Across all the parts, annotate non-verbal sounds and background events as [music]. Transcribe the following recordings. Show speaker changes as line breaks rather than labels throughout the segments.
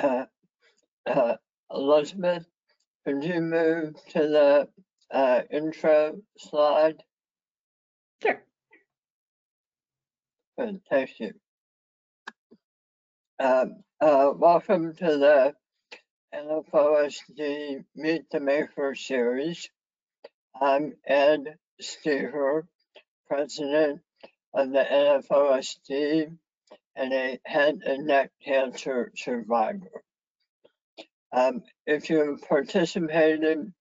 uh, uh, Elizabeth, could you move to the uh, intro slide?
Sure.
Good, thank you. Um, uh, welcome to the NFOSD Meet the Maker series. I'm Ed Stever, President of the NFOSD and a head and neck cancer survivor. Um, if you participated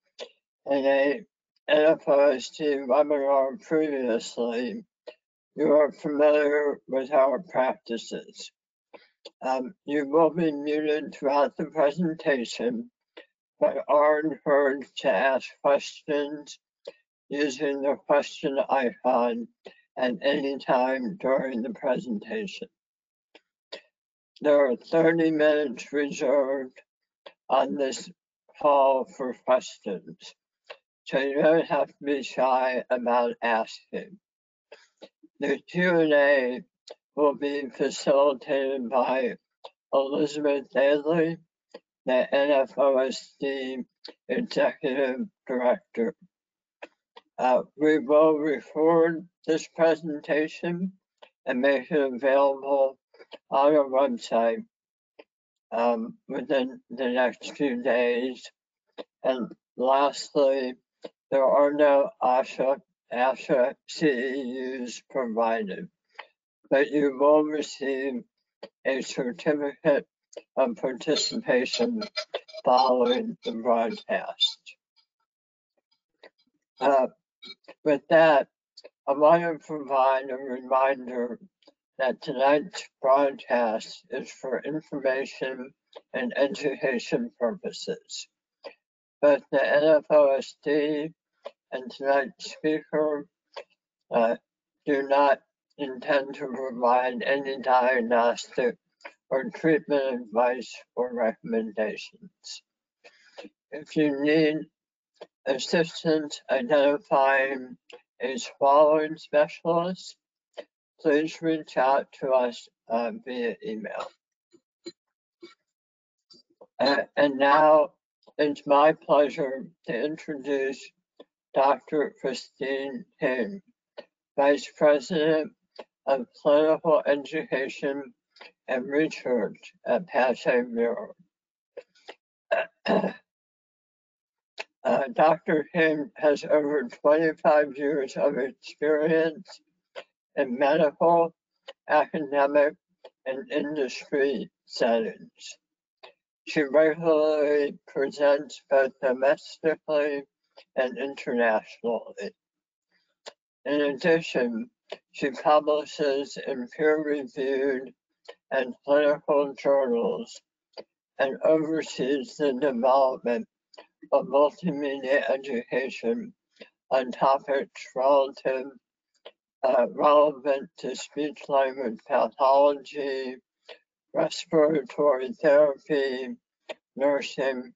in a NFOSD webinar previously, you are familiar with our practices. Um, you will be muted throughout the presentation, but are encouraged to ask questions using the question icon at any time during the presentation. There are 30 minutes reserved on this call for questions, so you don't have to be shy about asking. The Q&A will be facilitated by Elizabeth Daly, the NFOSD Executive Director. Uh, we will record this presentation and make it available on our website um, within the next few days. And lastly, there are no ASHA, ASHA CEUs provided, but you will receive a certificate of participation following the broadcast. Uh, with that, I want to provide a reminder that tonight's broadcast is for information and education purposes. Both the NFOSD and tonight's speaker uh, do not intend to provide any diagnostic or treatment advice or recommendations. If you need assistance identifying a swallowing specialist, please reach out to us uh, via email. Uh, and now it's my pleasure to introduce Dr. Christine King, Vice President of Clinical Education and Research at Passy-Muir. Uh, Dr. King has over 25 years of experience in medical, academic, and industry settings. She regularly presents both domestically and internationally. In addition, she publishes in peer-reviewed and clinical journals and oversees the development of multimedia education on topics relative uh, relevant to speech language pathology, respiratory therapy, nursing,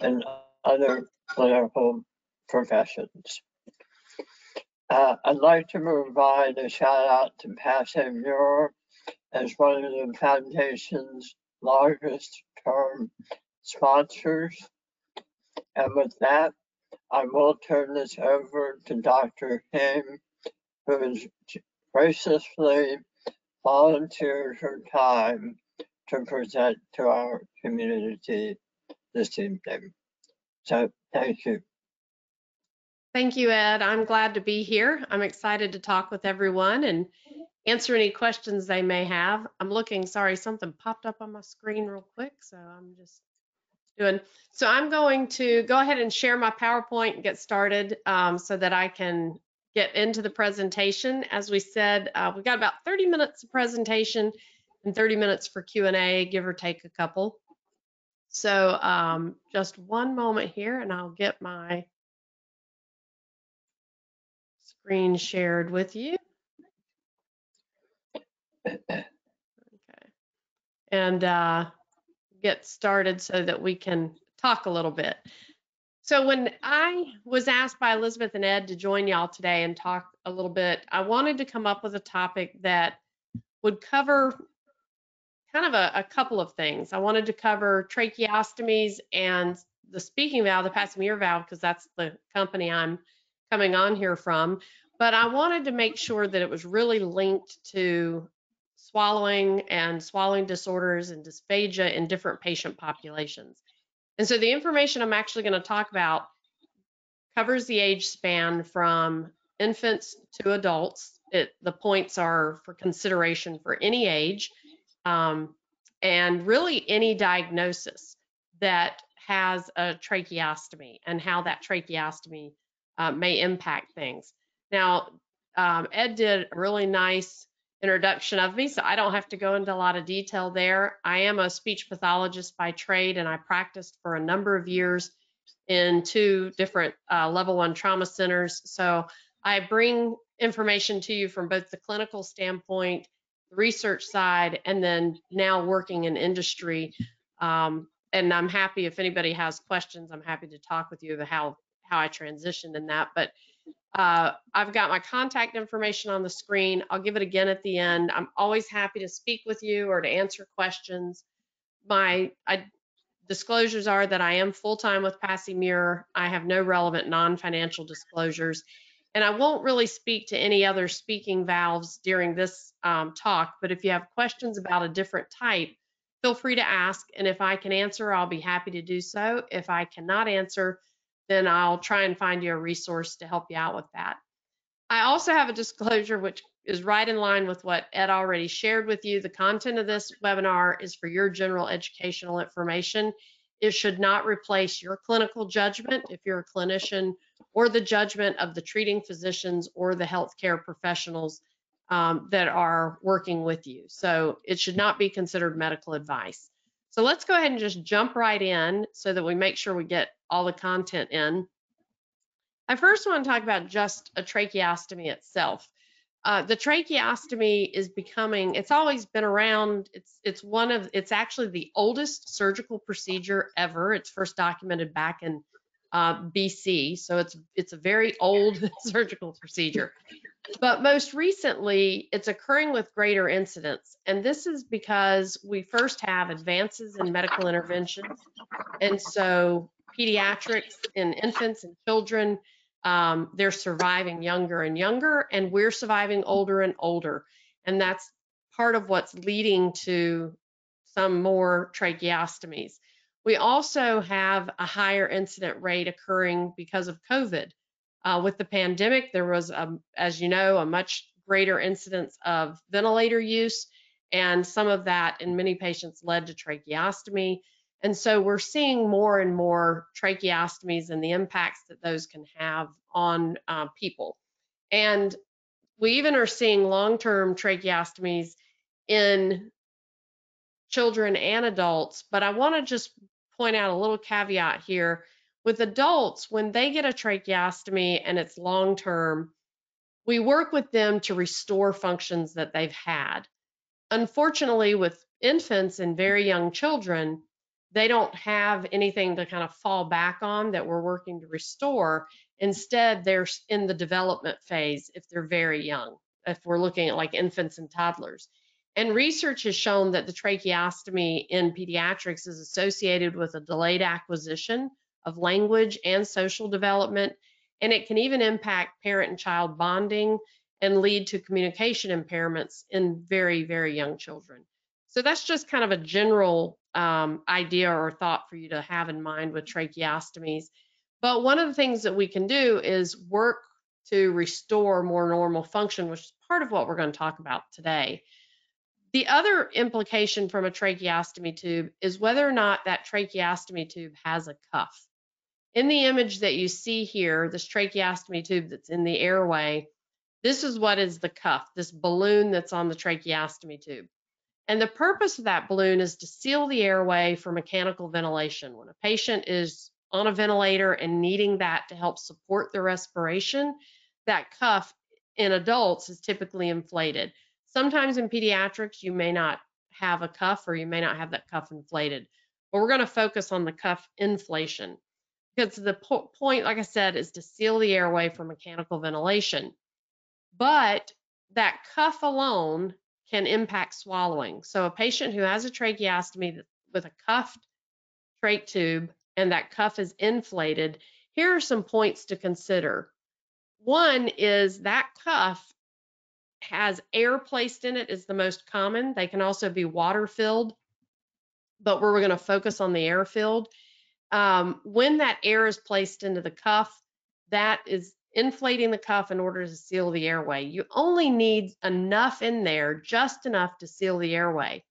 and other clinical professions. Uh, I'd like to provide a shout out to Passy-Muir as one of the foundation's largest term sponsors. And with that, I will turn this over to Dr. King who has graciously volunteered her time to present to our community this evening. So thank you.
Thank you, Ed. I'm glad to be here. I'm excited to talk with everyone and answer any questions they may have. I'm looking, sorry, something popped up on my screen real quick, so I'm just doing. So I'm going to go ahead and share my PowerPoint and get started um, so that I can get into the presentation. As we said, uh, we've got about 30 minutes of presentation and 30 minutes for Q&A, give or take a couple. So um, just one moment here and I'll get my screen shared with you. Okay. And uh, get started so that we can talk a little bit. So when I was asked by Elizabeth and Ed to join y'all today and talk a little bit, I wanted to come up with a topic that would cover kind of a, a couple of things. I wanted to cover tracheostomies and the speaking valve, the Passy-Muir valve, because that's the company I'm coming on here from. But I wanted to make sure that it was really linked to swallowing and swallowing disorders and dysphagia in different patient populations. And so the information I'm actually going to talk about covers the age span from infants to adults. It, the points are for consideration for any age um, and really any diagnosis that has a tracheostomy and how that tracheostomy uh, may impact things. Now, um, Ed did a really nice introduction of me, so I don't have to go into a lot of detail there. I am a speech pathologist by trade, and I practiced for a number of years in two different uh, level one trauma centers. So I bring information to you from both the clinical standpoint, the research side, and then now working in industry. Um, and I'm happy if anybody has questions, I'm happy to talk with you about how, how I transitioned in that. But uh, I've got my contact information on the screen. I'll give it again at the end. I'm always happy to speak with you or to answer questions. My I, disclosures are that I am full-time with Passy-Muir. I have no relevant non-financial disclosures. And I won't really speak to any other speaking valves during this um, talk, but if you have questions about a different type, feel free to ask. And if I can answer, I'll be happy to do so. If I cannot answer, then I'll try and find you a resource to help you out with that. I also have a disclosure which is right in line with what Ed already shared with you. The content of this webinar is for your general educational information. It should not replace your clinical judgment if you're a clinician or the judgment of the treating physicians or the healthcare professionals um, that are working with you. So it should not be considered medical advice. So let's go ahead and just jump right in so that we make sure we get all the content in. I first want to talk about just a tracheostomy itself. Uh, the tracheostomy is becoming, it's always been around. It's, it's one of, it's actually the oldest surgical procedure ever. It's first documented back in uh, BC. So it's, it's a very old [laughs] surgical procedure. But most recently, it's occurring with greater incidence. And this is because we first have advances in medical interventions. And so pediatrics in infants and children, um, they're surviving younger and younger, and we're surviving older and older. And that's part of what's leading to some more tracheostomies. We also have a higher incident rate occurring because of COVID. Uh, with the pandemic, there was, a, as you know, a much greater incidence of ventilator use, and some of that in many patients led to tracheostomy. And so we're seeing more and more tracheostomies and the impacts that those can have on uh, people. And we even are seeing long-term tracheostomies in children and adults. But I want to just point out a little caveat here. With adults, when they get a tracheostomy and it's long-term, we work with them to restore functions that they've had. Unfortunately, with infants and very young children, they don't have anything to kind of fall back on that we're working to restore. Instead, they're in the development phase if they're very young, if we're looking at like infants and toddlers. And research has shown that the tracheostomy in pediatrics is associated with a delayed acquisition of language and social development. And it can even impact parent and child bonding and lead to communication impairments in very, very young children. So that's just kind of a general um, idea or thought for you to have in mind with tracheostomies. But one of the things that we can do is work to restore more normal function, which is part of what we're going to talk about today. The other implication from a tracheostomy tube is whether or not that tracheostomy tube has a cuff. In the image that you see here, this tracheostomy tube that's in the airway, this is what is the cuff, this balloon that's on the tracheostomy tube. And the purpose of that balloon is to seal the airway for mechanical ventilation. When a patient is on a ventilator and needing that to help support the respiration, that cuff in adults is typically inflated. Sometimes in pediatrics, you may not have a cuff or you may not have that cuff inflated. But we're going to focus on the cuff inflation because the po point, like I said, is to seal the airway for mechanical ventilation. But that cuff alone can impact swallowing. So a patient who has a tracheostomy with a cuffed trach tube and that cuff is inflated, here are some points to consider. One is that cuff has air placed in it is the most common. They can also be water filled, but we're going to focus on the air filled. Um, when that air is placed into the cuff, that is inflating the cuff in order to seal the airway. You only need enough in there, just enough to seal the airway.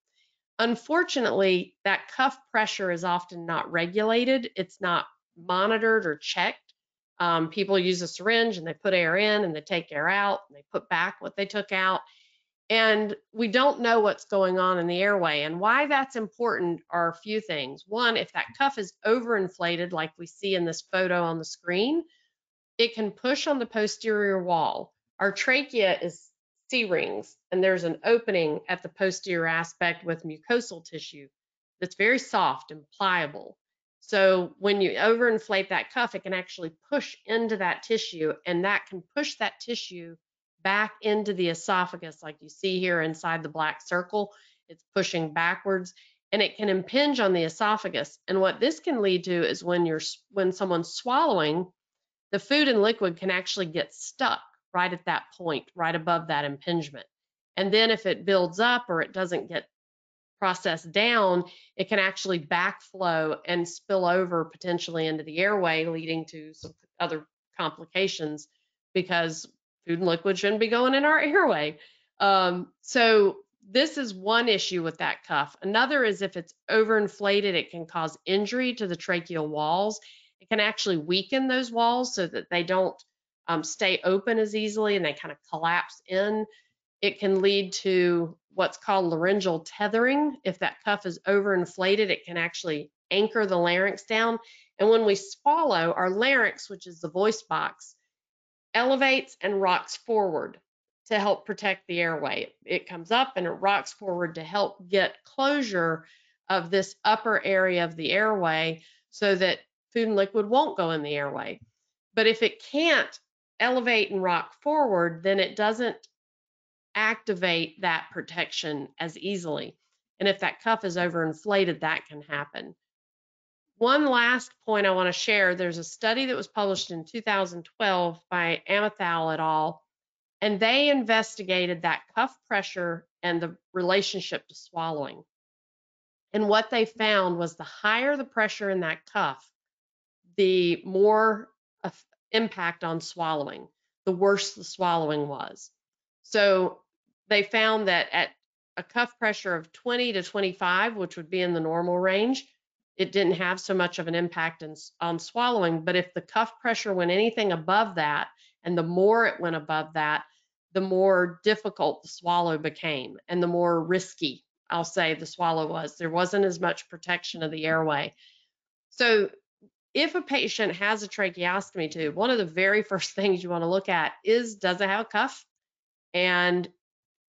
Unfortunately, that cuff pressure is often not regulated. It's not monitored or checked. Um, people use a syringe and they put air in and they take air out and they put back what they took out. And we don't know what's going on in the airway. And why that's important are a few things. One, if that cuff is overinflated, like we see in this photo on the screen, it can push on the posterior wall. Our trachea is C rings, and there's an opening at the posterior aspect with mucosal tissue that's very soft and pliable. So when you overinflate that cuff, it can actually push into that tissue, and that can push that tissue back into the esophagus, like you see here inside the black circle. It's pushing backwards, and it can impinge on the esophagus. And what this can lead to is when you're when someone's swallowing, the food and liquid can actually get stuck right at that point, right above that impingement. And then if it builds up or it doesn't get processed down, it can actually backflow and spill over potentially into the airway, leading to some other complications because food and liquid shouldn't be going in our airway. Um, so this is one issue with that cuff. Another is if it's overinflated, it can cause injury to the tracheal walls it can actually weaken those walls so that they don't um, stay open as easily and they kind of collapse in. It can lead to what's called laryngeal tethering. If that cuff is overinflated, it can actually anchor the larynx down. And when we swallow, our larynx, which is the voice box, elevates and rocks forward to help protect the airway. It comes up and it rocks forward to help get closure of this upper area of the airway so that food and liquid won't go in the airway. But if it can't elevate and rock forward, then it doesn't activate that protection as easily. And if that cuff is overinflated, that can happen. One last point I want to share there's a study that was published in 2012 by Amathieu et al. And they investigated that cuff pressure and the relationship to swallowing. And what they found was the higher the pressure in that cuff, the more impact on swallowing, the worse the swallowing was. So they found that at a cuff pressure of 20 to 25, which would be in the normal range, it didn't have so much of an impact in, on swallowing. But if the cuff pressure went anything above that, and the more it went above that, the more difficult the swallow became and the more risky, I'll say, the swallow was. There wasn't as much protection of the airway. So if a patient has a tracheostomy tube, one of the very [laughs] first things you want to look at is does it have a cuff? And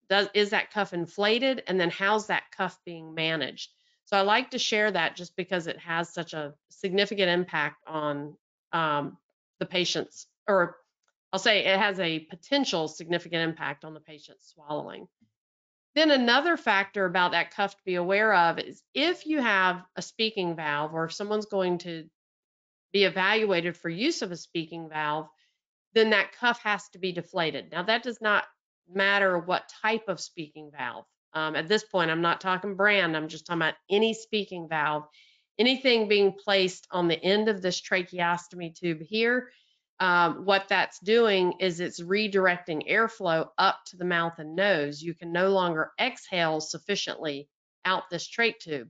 does is that cuff inflated? And then how's that cuff being managed? So I like to share that just because it has such a significant impact on um, the patient's, or I'll say it has a potential significant impact on the patient's swallowing. Then another factor about that cuff to be aware of is if you have a speaking valve or if someone's going to be evaluated for use of a speaking valve, then that cuff has to be deflated. Now, that does not matter what type of speaking valve. Um, at this point, I'm not talking brand, I'm just talking about any speaking valve. Anything being placed on the end of this tracheostomy tube here, um, what that's doing is it's redirecting airflow up to the mouth and nose. You can no longer exhale sufficiently out this trach tube.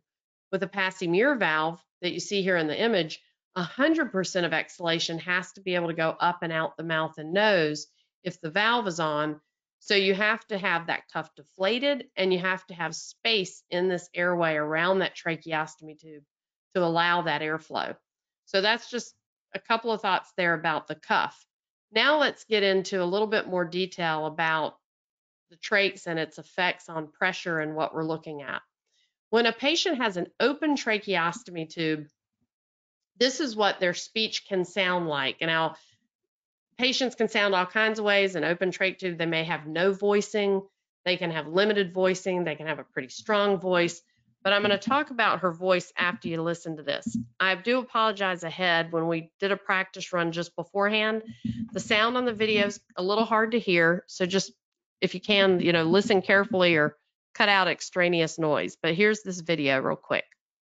With a Passy-Muir valve that you see here in the image, 100% of exhalation has to be able to go up and out the mouth and nose if the valve is on. So you have to have that cuff deflated and you have to have space in this airway around that tracheostomy tube to allow that airflow. So that's just a couple of thoughts there about the cuff. Now let's get into a little bit more detail about the trachs and its effects on pressure and what we're looking at. When a patient has an open tracheostomy tube, this is what their speech can sound like. And now patients can sound all kinds of ways. An open trach tube, they may have no voicing. They can have limited voicing, they can have a pretty strong voice, but I'm going to talk about her voice after you listen to this. I do apologize ahead when we did a practice run just beforehand. The sound on the video is a little hard to hear, so just if you can, you know, listen carefully or cut out extraneous noise. But here's this video real quick.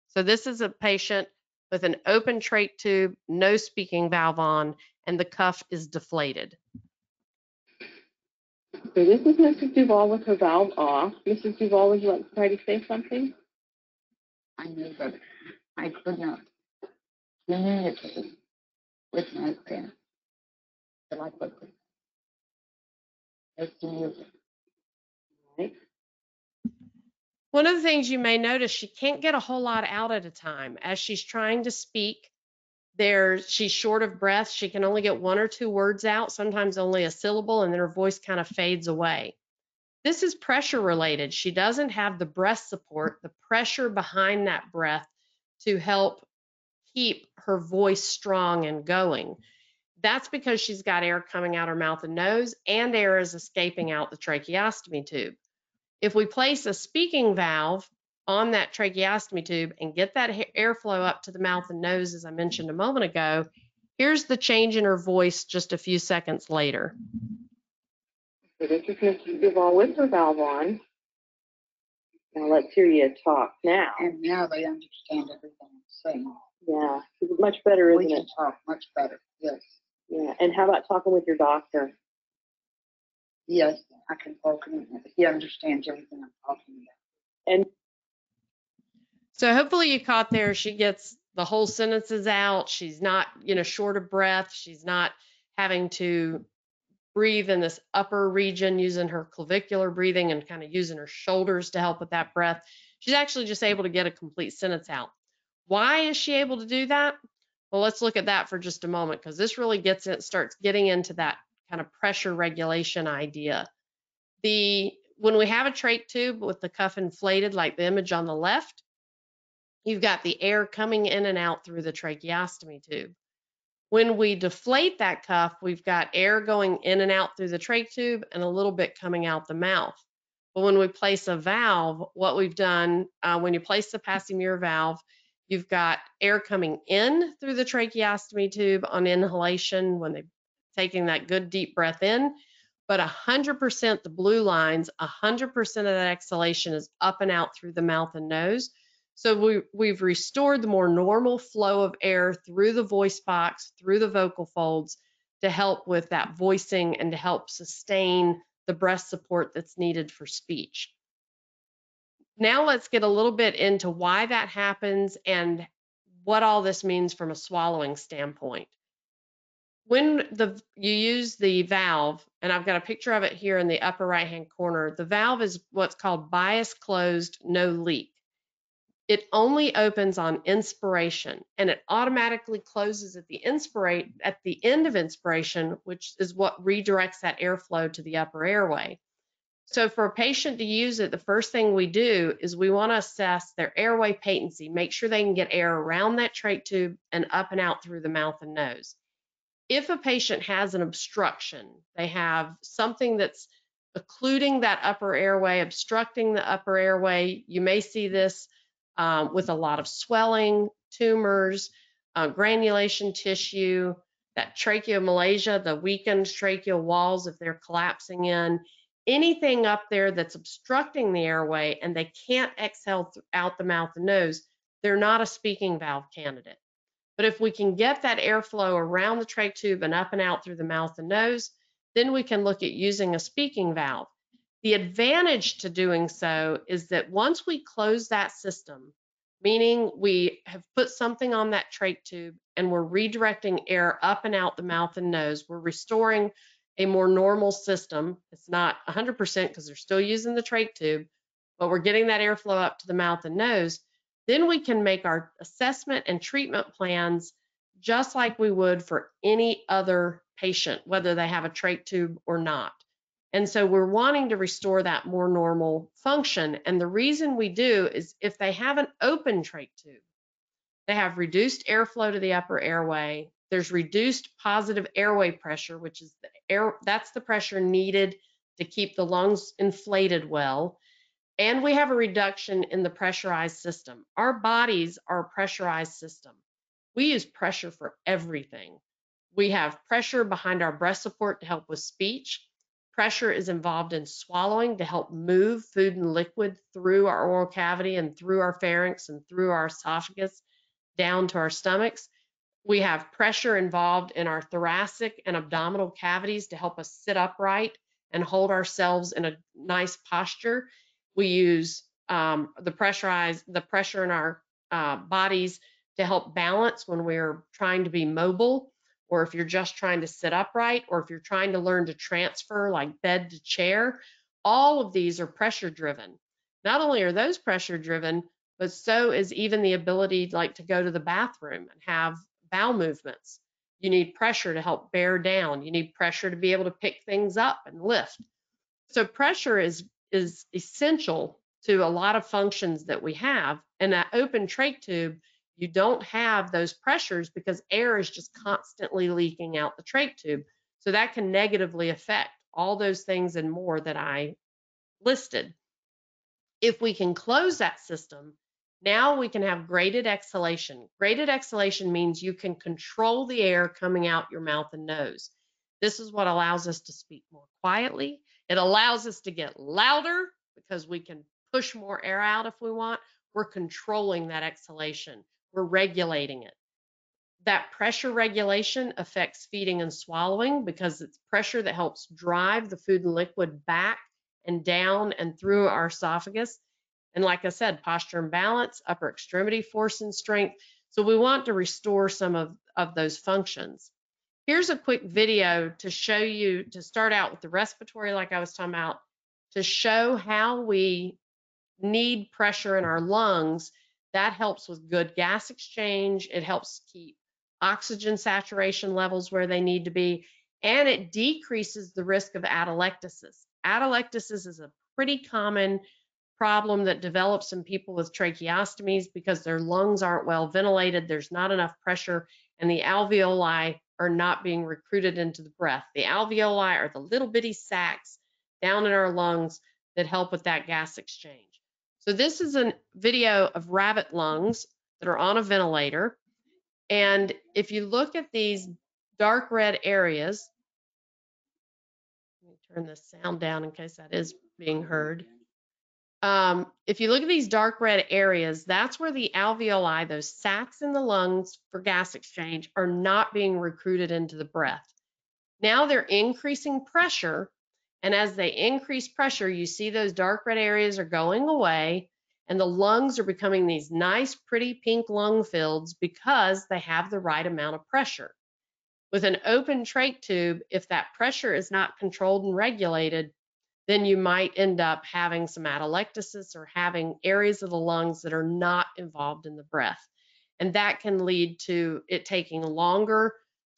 So this is a patient with an open trach tube, no speaking valve on, and the cuff is deflated.
So this is Mrs. Duval with her valve off. Mrs. Duval, would you like to try to say something?
I knew that I could not communicate with my friend. So I could make the music.
Right.
One of the things you may notice, she can't get a whole lot out at a time. As she's trying to speak, there she's short of breath. She can only get one or two words out, sometimes only a syllable, and then her voice kind of fades away. This is pressure related. She doesn't have the breath support, the pressure behind that breath to help keep her voice strong and going. That's because she's got air coming out her mouth and nose, and air is escaping out the tracheostomy tube. If we place a speaking valve on that tracheostomy tube and get that airflow up to the mouth and nose, as I mentioned a moment ago, here's the change in her voice just a few seconds later.
So this is Mrs. Duval with her valve on. Now let's hear you talk now.
And now they understand everything I'm saying.
Yeah, it's much better,
We
isn't we
can
it?
talk much better, yes.
Yeah. And how about talking with your doctor?
Yes, I can talk, he understands everything I'm talking about.
And
So hopefully you caught there, she gets the whole sentences out. She's not, you know, short of breath. She's not having to breathe in this upper region using her clavicular breathing and kind of using her shoulders to help with that breath. She's actually just able to get a complete sentence out. Why is she able to do that? Well, let's look at that for just a moment because this really gets it starts getting into that kind of pressure regulation idea. The when we have a trach tube with the cuff inflated like the image on the left, you've got the air coming in and out through the tracheostomy tube. When we deflate that cuff, we've got air going in and out through the trach tube and a little bit coming out the mouth. But when we place a valve, what we've done, uh, when you place the Passy-Muir valve, you've got air coming in through the tracheostomy tube on inhalation when they're taking that good deep breath in. But 100% the blue lines, 100% of that exhalation is up and out through the mouth and nose. So we, we've restored the more normal flow of air through the voice box, through the vocal folds to help with that voicing and to help sustain the breath support that's needed for speech. Now let's get a little bit into why that happens and what all this means from a swallowing standpoint. When the you use the valve, and I've got a picture of it here in the upper right hand corner, the valve is what's called bias closed, no leak. It only opens on inspiration and it automatically closes at the inspirate at the end of inspiration which is what redirects that airflow to the upper airway. So for a patient to use it the first thing we do is we want to assess their airway patency make sure they can get air around that trach tube and up and out through the mouth and nose if a patient has an obstruction they have something that's occluding that upper airway obstructing the upper airway you may see this um, with a lot of swelling, tumors, uh, granulation tissue, that tracheomalacia, the weakened tracheal walls, if they're collapsing in, anything up there that's obstructing the airway and they can't exhale out the mouth and nose, they're not a speaking valve candidate. But if we can get that airflow around the trach tube and up and out through the mouth and nose, then we can look at using a speaking valve. The advantage to doing so is that once we close that system, meaning we have put something on that trach tube and we're redirecting air up and out the mouth and nose, we're restoring a more normal system. It's not 100% because they're still using the trach tube, but we're getting that airflow up to the mouth and nose. Then we can make our assessment and treatment plans just like we would for any other patient, whether they have a trach tube or not. And so we're wanting to restore that more normal function. And the reason we do is if they have an open trach tube, they have reduced airflow to the upper airway. There's reduced positive airway pressure, which is the air, that's the pressure needed to keep the lungs inflated well. And we have a reduction in the pressurized system. Our bodies are a pressurized system. We use pressure for everything. We have pressure behind our breast support to help with speech. Pressure is involved in swallowing to help move food and liquid through our oral cavity and through our pharynx and through our esophagus down to our stomachs. We have pressure involved in our thoracic and abdominal cavities to help us sit upright and hold ourselves in a nice posture. We use um, the pressurized the pressure in our uh, bodies to help balance when we're trying to be mobile or if you're just trying to sit upright, or if you're trying to learn to transfer like bed to chair, all of these are pressure driven. Not only are those pressure driven, but so is even the ability like to go to the bathroom and have bowel movements. You need pressure to help bear down. You need pressure to be able to pick things up and lift. So pressure is is essential to a lot of functions that we have. And that open trach tube you don't have those pressures because air is just constantly leaking out the trach tube. So that can negatively affect all those things and more that I listed. If we can close that system, now we can have graded exhalation. Graded exhalation means you can control the air coming out your mouth and nose. This is what allows us to speak more quietly. It allows us to get louder because we can push more air out if we want. We're controlling that exhalation we're regulating it. That pressure regulation affects feeding and swallowing because it's pressure that helps drive the food and liquid back and down and through our esophagus. And like I said, posture and balance, upper extremity force and strength. So we want to restore some of, of those functions. Here's a quick video to show you, to start out with the respiratory, like I was talking about, to show how we need pressure in our lungs that helps with good gas exchange. It helps keep oxygen saturation levels where they need to be, and it decreases the risk of atelectasis. Atelectasis is a pretty common problem that develops in people with tracheostomies because their lungs aren't well ventilated, there's not enough pressure, and the alveoli are not being recruited into the breath. The alveoli are the little bitty sacs down in our lungs that help with that gas exchange. So this is a video of rabbit lungs that are on a ventilator. And if you look at these dark red areas, let me turn the sound down in case that is being heard. Um, if you look at these dark red areas, that's where the alveoli, those sacs in the lungs for gas exchange, are not being recruited into the breath. Now they're increasing pressure and as they increase pressure, you see those dark red areas are going away and the lungs are becoming these nice, pretty pink lung fields because they have the right amount of pressure. With an open trach tube, if that pressure is not controlled and regulated, then you might end up having some atelectasis or having areas of the lungs that are not involved in the breath. And that can lead to it taking longer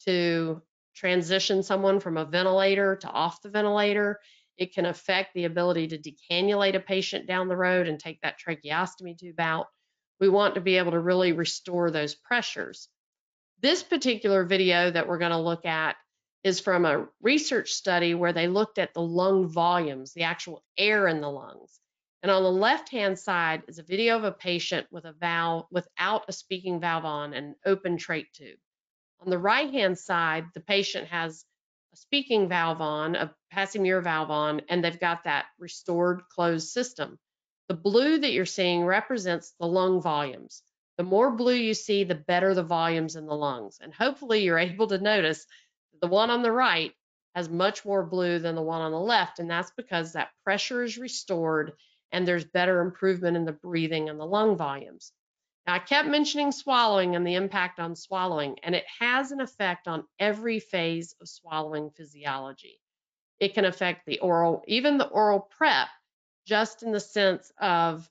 to transition someone from a ventilator to off the ventilator. It can affect the ability to decannulate a patient down the road and take that tracheostomy tube out. We want to be able to really restore those pressures. This particular video that we're going to look at is from a research study where they looked at the lung volumes, the actual air in the lungs. And on the left-hand side is a video of a patient with a valve without a speaking valve on and open trach tube. On the right-hand side, the patient has a speaking valve on, a Passy-Muir valve on, and they've got that restored closed system. The blue that you're seeing represents the lung volumes. The more blue you see, the better the volumes in the lungs. And hopefully you're able to notice the one on the right has much more blue than the one on the left, and that's because that pressure is restored and there's better improvement in the breathing and the lung volumes. Now, I kept mentioning swallowing and the impact on swallowing, and it has an effect on every phase of swallowing physiology. It can affect the oral, even the oral prep, just in the sense of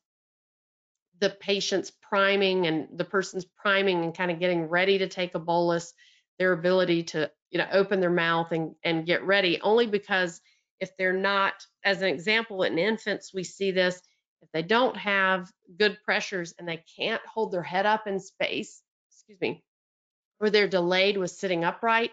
the patient's priming and the person's priming and kind of getting ready to take a bolus, their ability to, you know, open their mouth and, and get ready, only because if they're not, as an example, in infants, we see this, if they don't have good pressures and they can't hold their head up in space, excuse me, or they're delayed with sitting upright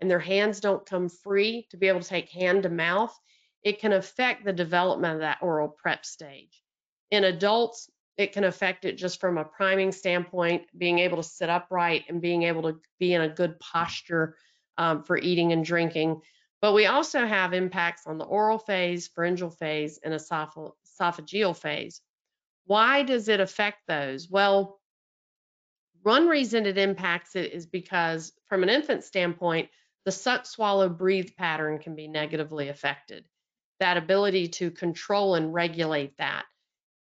and their hands don't come free to be able to take hand to mouth, it can affect the development of that oral prep stage. In adults, it can affect it just from a priming standpoint, being able to sit upright and being able to be in a good posture um, for eating and drinking. But we also have impacts on the oral phase, pharyngeal phase, and esophageal phase. Why does it affect those? Well, one reason it impacts it is because, from an infant standpoint, the suck, swallow, breathe pattern can be negatively affected. That ability to control and regulate that.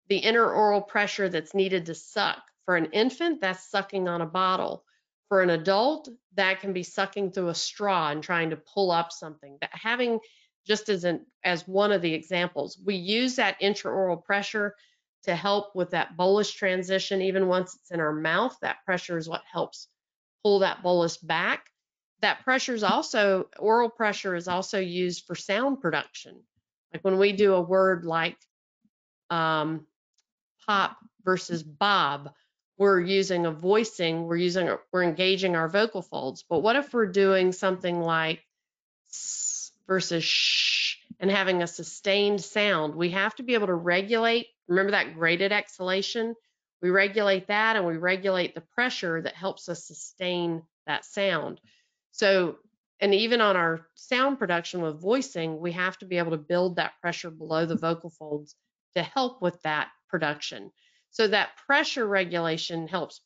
The intraoral pressure that's needed to suck. For an infant, that's sucking on a bottle. For an adult, that can be sucking through a straw and trying to pull up something. That having just as an as one of the examples, we use that intraoral pressure to help with that bolus transition. Even once it's in our mouth, that pressure is what helps pull that bolus back. That pressure is also, oral pressure is also used for sound production. Like when we do a word like um, pop versus bob, we're using a voicing, we're using, we're engaging our vocal folds. But what if we're doing something like versus sh and having a sustained sound? We have to be able to regulate Remember that graded exhalation? We regulate that and we regulate the pressure that helps us sustain that sound. So, and even on our sound production with voicing, we have to be able to build that pressure below the vocal folds to help with that production. So that pressure regulation helps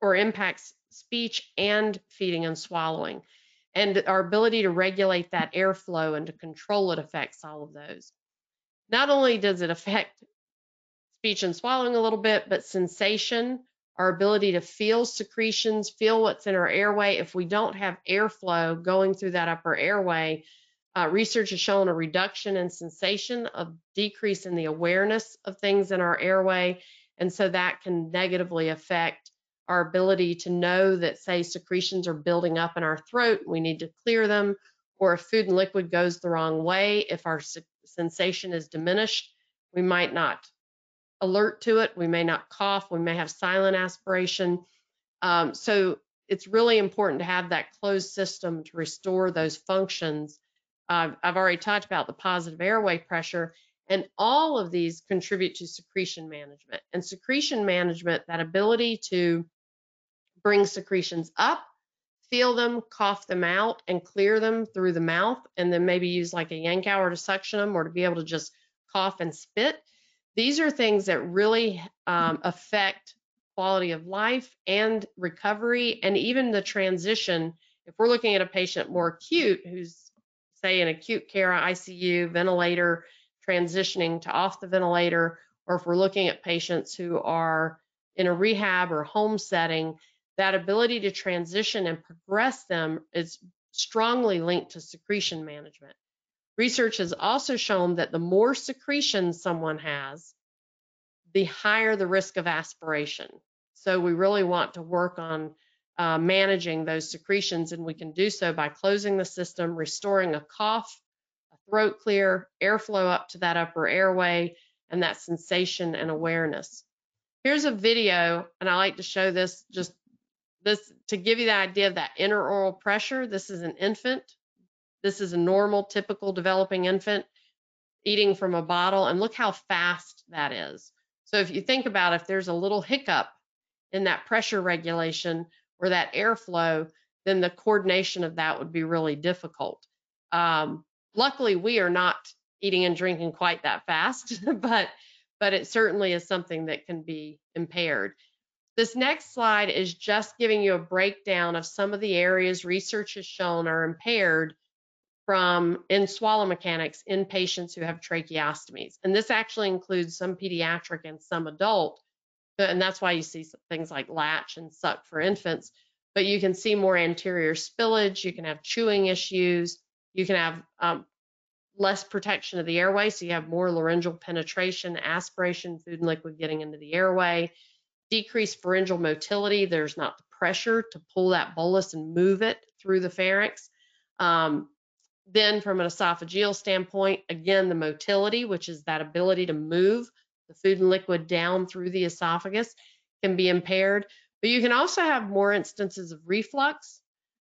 or impacts speech and feeding and swallowing. And our ability to regulate that airflow and to control it affects all of those. Not only does it affect speech and swallowing a little bit, but sensation, our ability to feel secretions, feel what's in our airway. If we don't have airflow going through that upper airway, uh, research has shown a reduction in sensation, a decrease in the awareness of things in our airway. And so that can negatively affect our ability to know that, say, secretions are building up in our throat, we need to clear them, or if food and liquid goes the wrong way, if our sensation is diminished, we might not alert to it. We may not cough. We may have silent aspiration. Um, so it's really important to have that closed system to restore those functions. Uh, I've already talked about the positive airway pressure, and all of these contribute to secretion management. And secretion management, that ability to bring secretions up, feel them, cough them out, and clear them through the mouth, and then maybe use like a Yankauer to suction them or to be able to just cough and spit these are things that really um, affect quality of life and recovery and even the transition. If we're looking at a patient more acute who's, say, in acute care, ICU, ventilator, transitioning to off the ventilator, or if we're looking at patients who are in a rehab or home setting, that ability to transition and progress them is strongly linked to secretion management. Research has also shown that the more secretion someone has, the higher the risk of aspiration. So we really want to work on uh, managing those secretions, and we can do so by closing the system, restoring a cough, a throat clear, airflow up to that upper airway, and that sensation and awareness. Here's a video, and I like to show this just this to give you the idea of that intraoral pressure. This is an infant this is a normal, typical developing infant eating from a bottle, and look how fast that is. So if you think about if there's a little hiccup in that pressure regulation or that airflow, then the coordination of that would be really difficult. Um, luckily, we are not eating and drinking quite that fast, [laughs] but but it certainly is something that can be impaired. This next slide is just giving you a breakdown of some of the areas research has shown are impaired from in swallow mechanics in patients who have tracheostomies. And this actually includes some pediatric and some adult. And that's why you see things like latch and suck for infants. But you can see more anterior spillage. You can have chewing issues. You can have um, less protection of the airway. So you have more laryngeal penetration, aspiration, food and liquid getting into the airway. Decreased pharyngeal motility. There's not the pressure to pull that bolus and move it through the pharynx. Um, then from an esophageal standpoint, again, the motility, which is that ability to move the food and liquid down through the esophagus can be impaired. But you can also have more instances of reflux.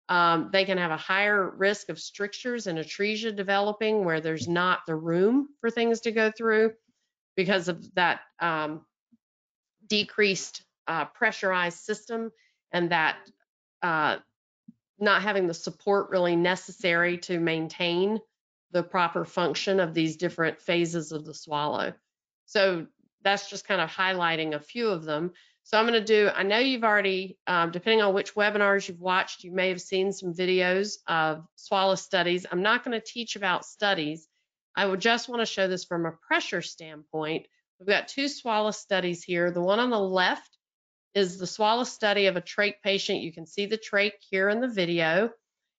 Um, they can have a higher risk of strictures and atresia developing where there's not the room for things to go through because of that um, decreased uh, pressurized system and that uh, not having the support really necessary to maintain the proper function of these different phases of the swallow. So that's just kind of highlighting a few of them. So I'm going to do, I know you've already, um, depending on which webinars you've watched, you may have seen some videos of swallow studies. I'm not going to teach about studies. I would just want to show this from a pressure standpoint. We've got two swallow studies here. The one on the left is the swallow study of a trach patient. You can see the trach here in the video.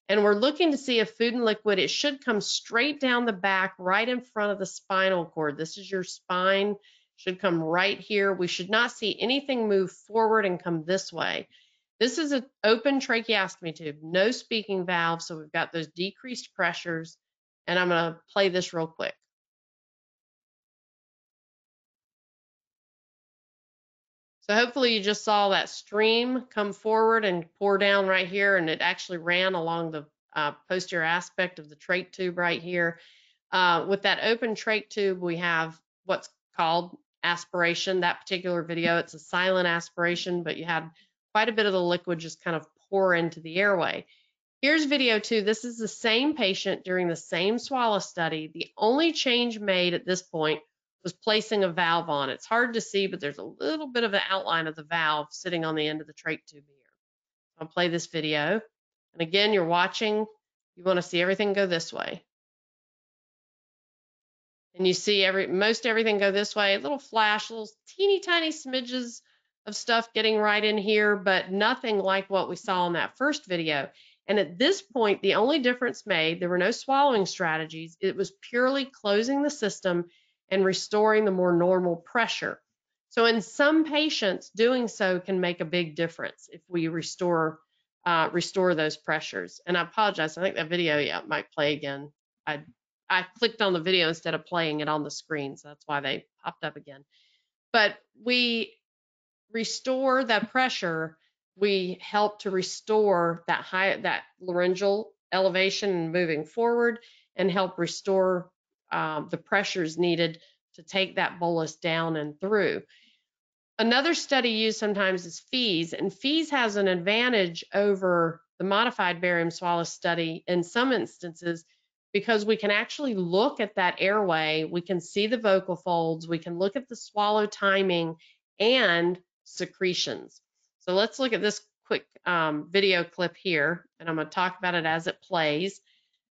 And we're looking to see if food and liquid, it should come straight down the back, right in front of the spinal cord. This is your spine, should come right here. We should not see anything move forward and come this way. This is an open tracheostomy tube, no speaking valve, so we've got those decreased pressures. And I'm gonna play this real quick. So hopefully you just saw that stream come forward and pour down right here, and it actually ran along the uh, posterior aspect of the trach tube right here. Uh, with that open trach tube, we have what's called aspiration. That particular video, it's a silent aspiration, but you had quite a bit of the liquid just kind of pour into the airway. Here's video two. This is the same patient during the same swallow study. The only change made at this point was placing a valve on. It's hard to see, but there's a little bit of an outline of the valve sitting on the end of the trach tube here. I'll play this video. And again, you're watching, you want to see everything go this way. And you see every most everything go this way, a little flash, little teeny tiny smidges of stuff getting right in here, but nothing like what we saw in that first video. And at this point, the only difference made, there were no swallowing strategies. It was purely closing the system and restoring the more normal pressure. So in some patients, doing so can make a big difference if we restore uh, restore those pressures. And I apologize, I think that video yeah, might play again. I I clicked on the video instead of playing it on the screen, so that's why they popped up again. But we restore that pressure. We help to restore that high that laryngeal elevation and moving forward, and help restore um, the pressures needed to take that bolus down and through. Another study used sometimes is FEES, and FEES has an advantage over the modified barium swallow study in some instances because we can actually look at that airway, we can see the vocal folds, we can look at the swallow timing and secretions. So let's look at this quick um, video clip here, and I'm going to talk about it as it plays.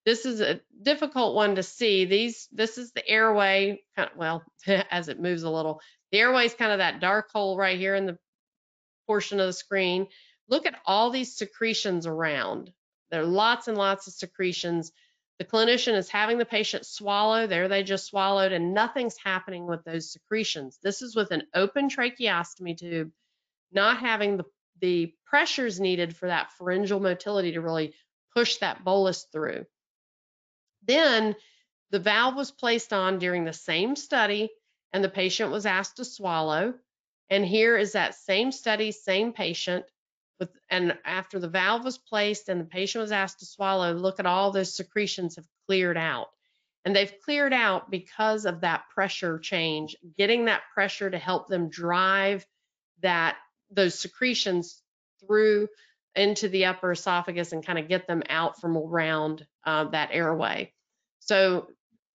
This is a difficult one to see. These, this is the airway, kind of, well, [laughs] as it moves a little. The airway is kind of that dark hole right here in the portion of the screen. Look at all these secretions around. There are lots and lots of secretions. The clinician is having the patient swallow. There they just swallowed and nothing's happening with those secretions. This is with an open tracheostomy tube, not having the, the pressures needed for that pharyngeal motility to really push that bolus through. Then the valve was placed on during the same study and the patient was asked to swallow. And here is that same study, same patient. With, and after the valve was placed and the patient was asked to swallow, look at all those secretions have cleared out. And they've cleared out because of that pressure change, getting that pressure to help them drive that those secretions through into the upper esophagus and kind of get them out from around uh, that airway. So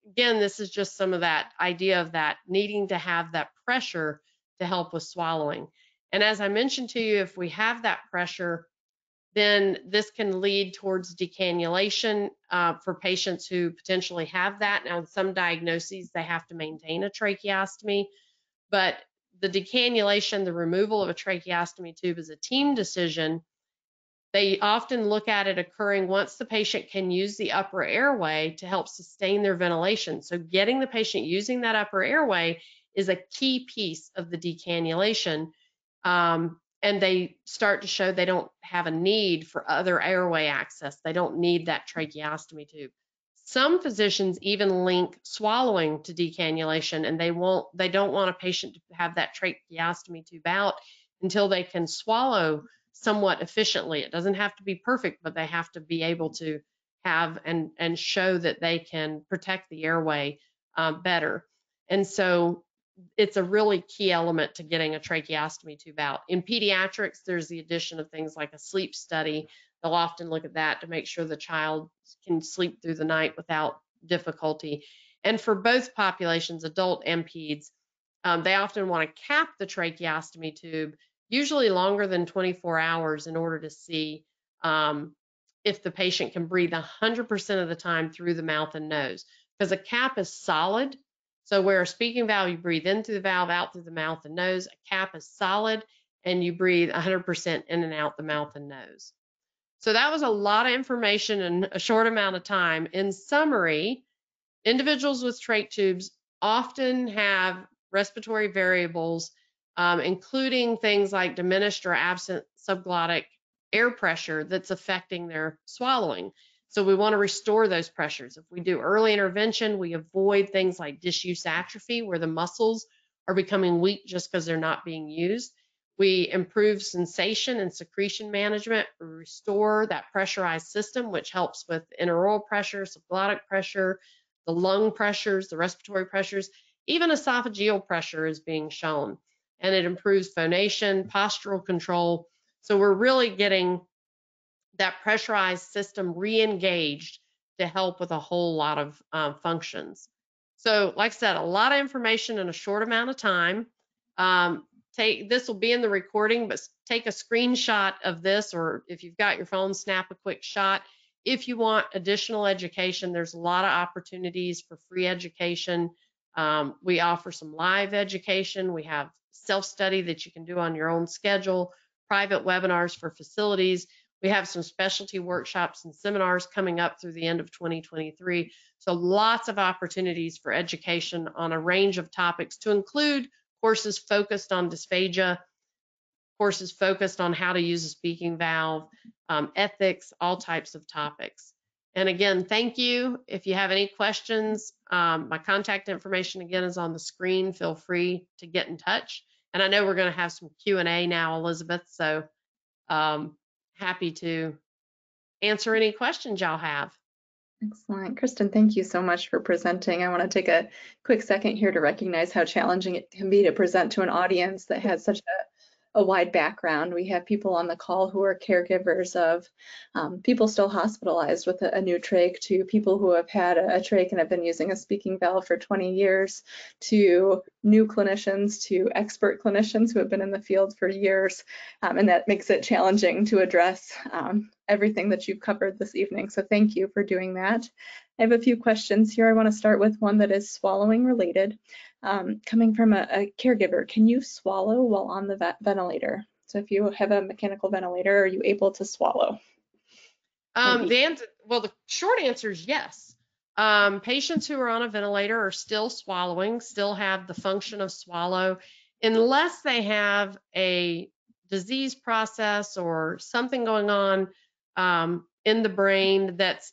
again, this is just some of that idea of that needing to have that pressure to help with swallowing. And as I mentioned to you, if we have that pressure, then this can lead towards decannulation uh, for patients who potentially have that. Now, in some diagnoses, they have to maintain a tracheostomy, but the decannulation, the removal of a tracheostomy tube is a team decision they often look at it occurring once the patient can use the upper airway to help sustain their ventilation. So getting the patient using that upper airway is a key piece of the decannulation. Um, and they start to show they don't have a need for other airway access. They don't need that tracheostomy tube. Some physicians even link swallowing to decannulation and they won't they don't want a patient to have that tracheostomy tube out until they can swallow somewhat efficiently. It doesn't have to be perfect, but they have to be able to have and and show that they can protect the airway uh, better. And so it's a really key element to getting a tracheostomy tube out. In pediatrics, there's the addition of things like a sleep study. They'll often look at that to make sure the child can sleep through the night without difficulty. And for both populations, adult and peds, um, they often want to cap the tracheostomy tube, usually longer than 24 hours, in order to see um, if the patient can breathe 100% of the time through the mouth and nose. Because a cap is solid. So, where a speaking valve, you breathe in through the valve, out through the mouth and nose. A cap is solid, and you breathe 100% in and out the mouth and nose. So, that was a lot of information in a short amount of time. In summary, individuals with trach tubes often have respiratory variables, um, including things like diminished or absent subglottic air pressure that's affecting their swallowing. So we want to restore those pressures. If we do early intervention, we avoid things like disuse atrophy, where the muscles are becoming weak just because they're not being used. We improve sensation and secretion management, restore that pressurized system, which helps with intraoral pressure, subglottic pressure, the lung pressures, the respiratory pressures, even esophageal pressure is being shown. And it improves phonation, postural control. So we're really getting that pressurized system re-engaged to help with a whole lot of um, functions. So like I said, a lot of information in a short amount of time. Um, take This will be in the recording, but take a screenshot of this or if you've got your phone, snap a quick shot. If you want additional education, there's a lot of opportunities for free education. Um, we offer some live education. We have self-study that you can do on your own schedule, private webinars for facilities. We have some specialty workshops and seminars coming up through the end of 2023. So lots of opportunities for education on a range of topics to include courses focused on dysphagia, courses focused on how to use a speaking valve, um, ethics, all types of topics. And again, thank you. If you have any questions, um, my contact information again is on the screen. Feel free to get in touch. And I know we're going to have some Q&A now, Elizabeth, so um, happy to answer any questions y'all have.
Excellent. Kristen, thank you so much for presenting. I want to take a quick second here to recognize how challenging it can be to present to an audience that has such a a wide background. We have people on the call who are caregivers of um, people still hospitalized with a, a, new trach to people who have had a, a trach and have been using a speaking valve for 20 years to new clinicians to expert clinicians who have been in the field for years. Um, and that makes it challenging to address um, everything that you've covered this evening. So thank you for doing that. I have a few questions here. I want to start with one that is swallowing related um, coming from a, a, caregiver, can you swallow while on the ventilator? So if you have a mechanical ventilator, are you able to swallow?
Um, the answer, well, the short answer is yes. Um, patients who are on a ventilator are still swallowing, still have the function of swallow, unless they have a disease process or something going on um, in the brain that's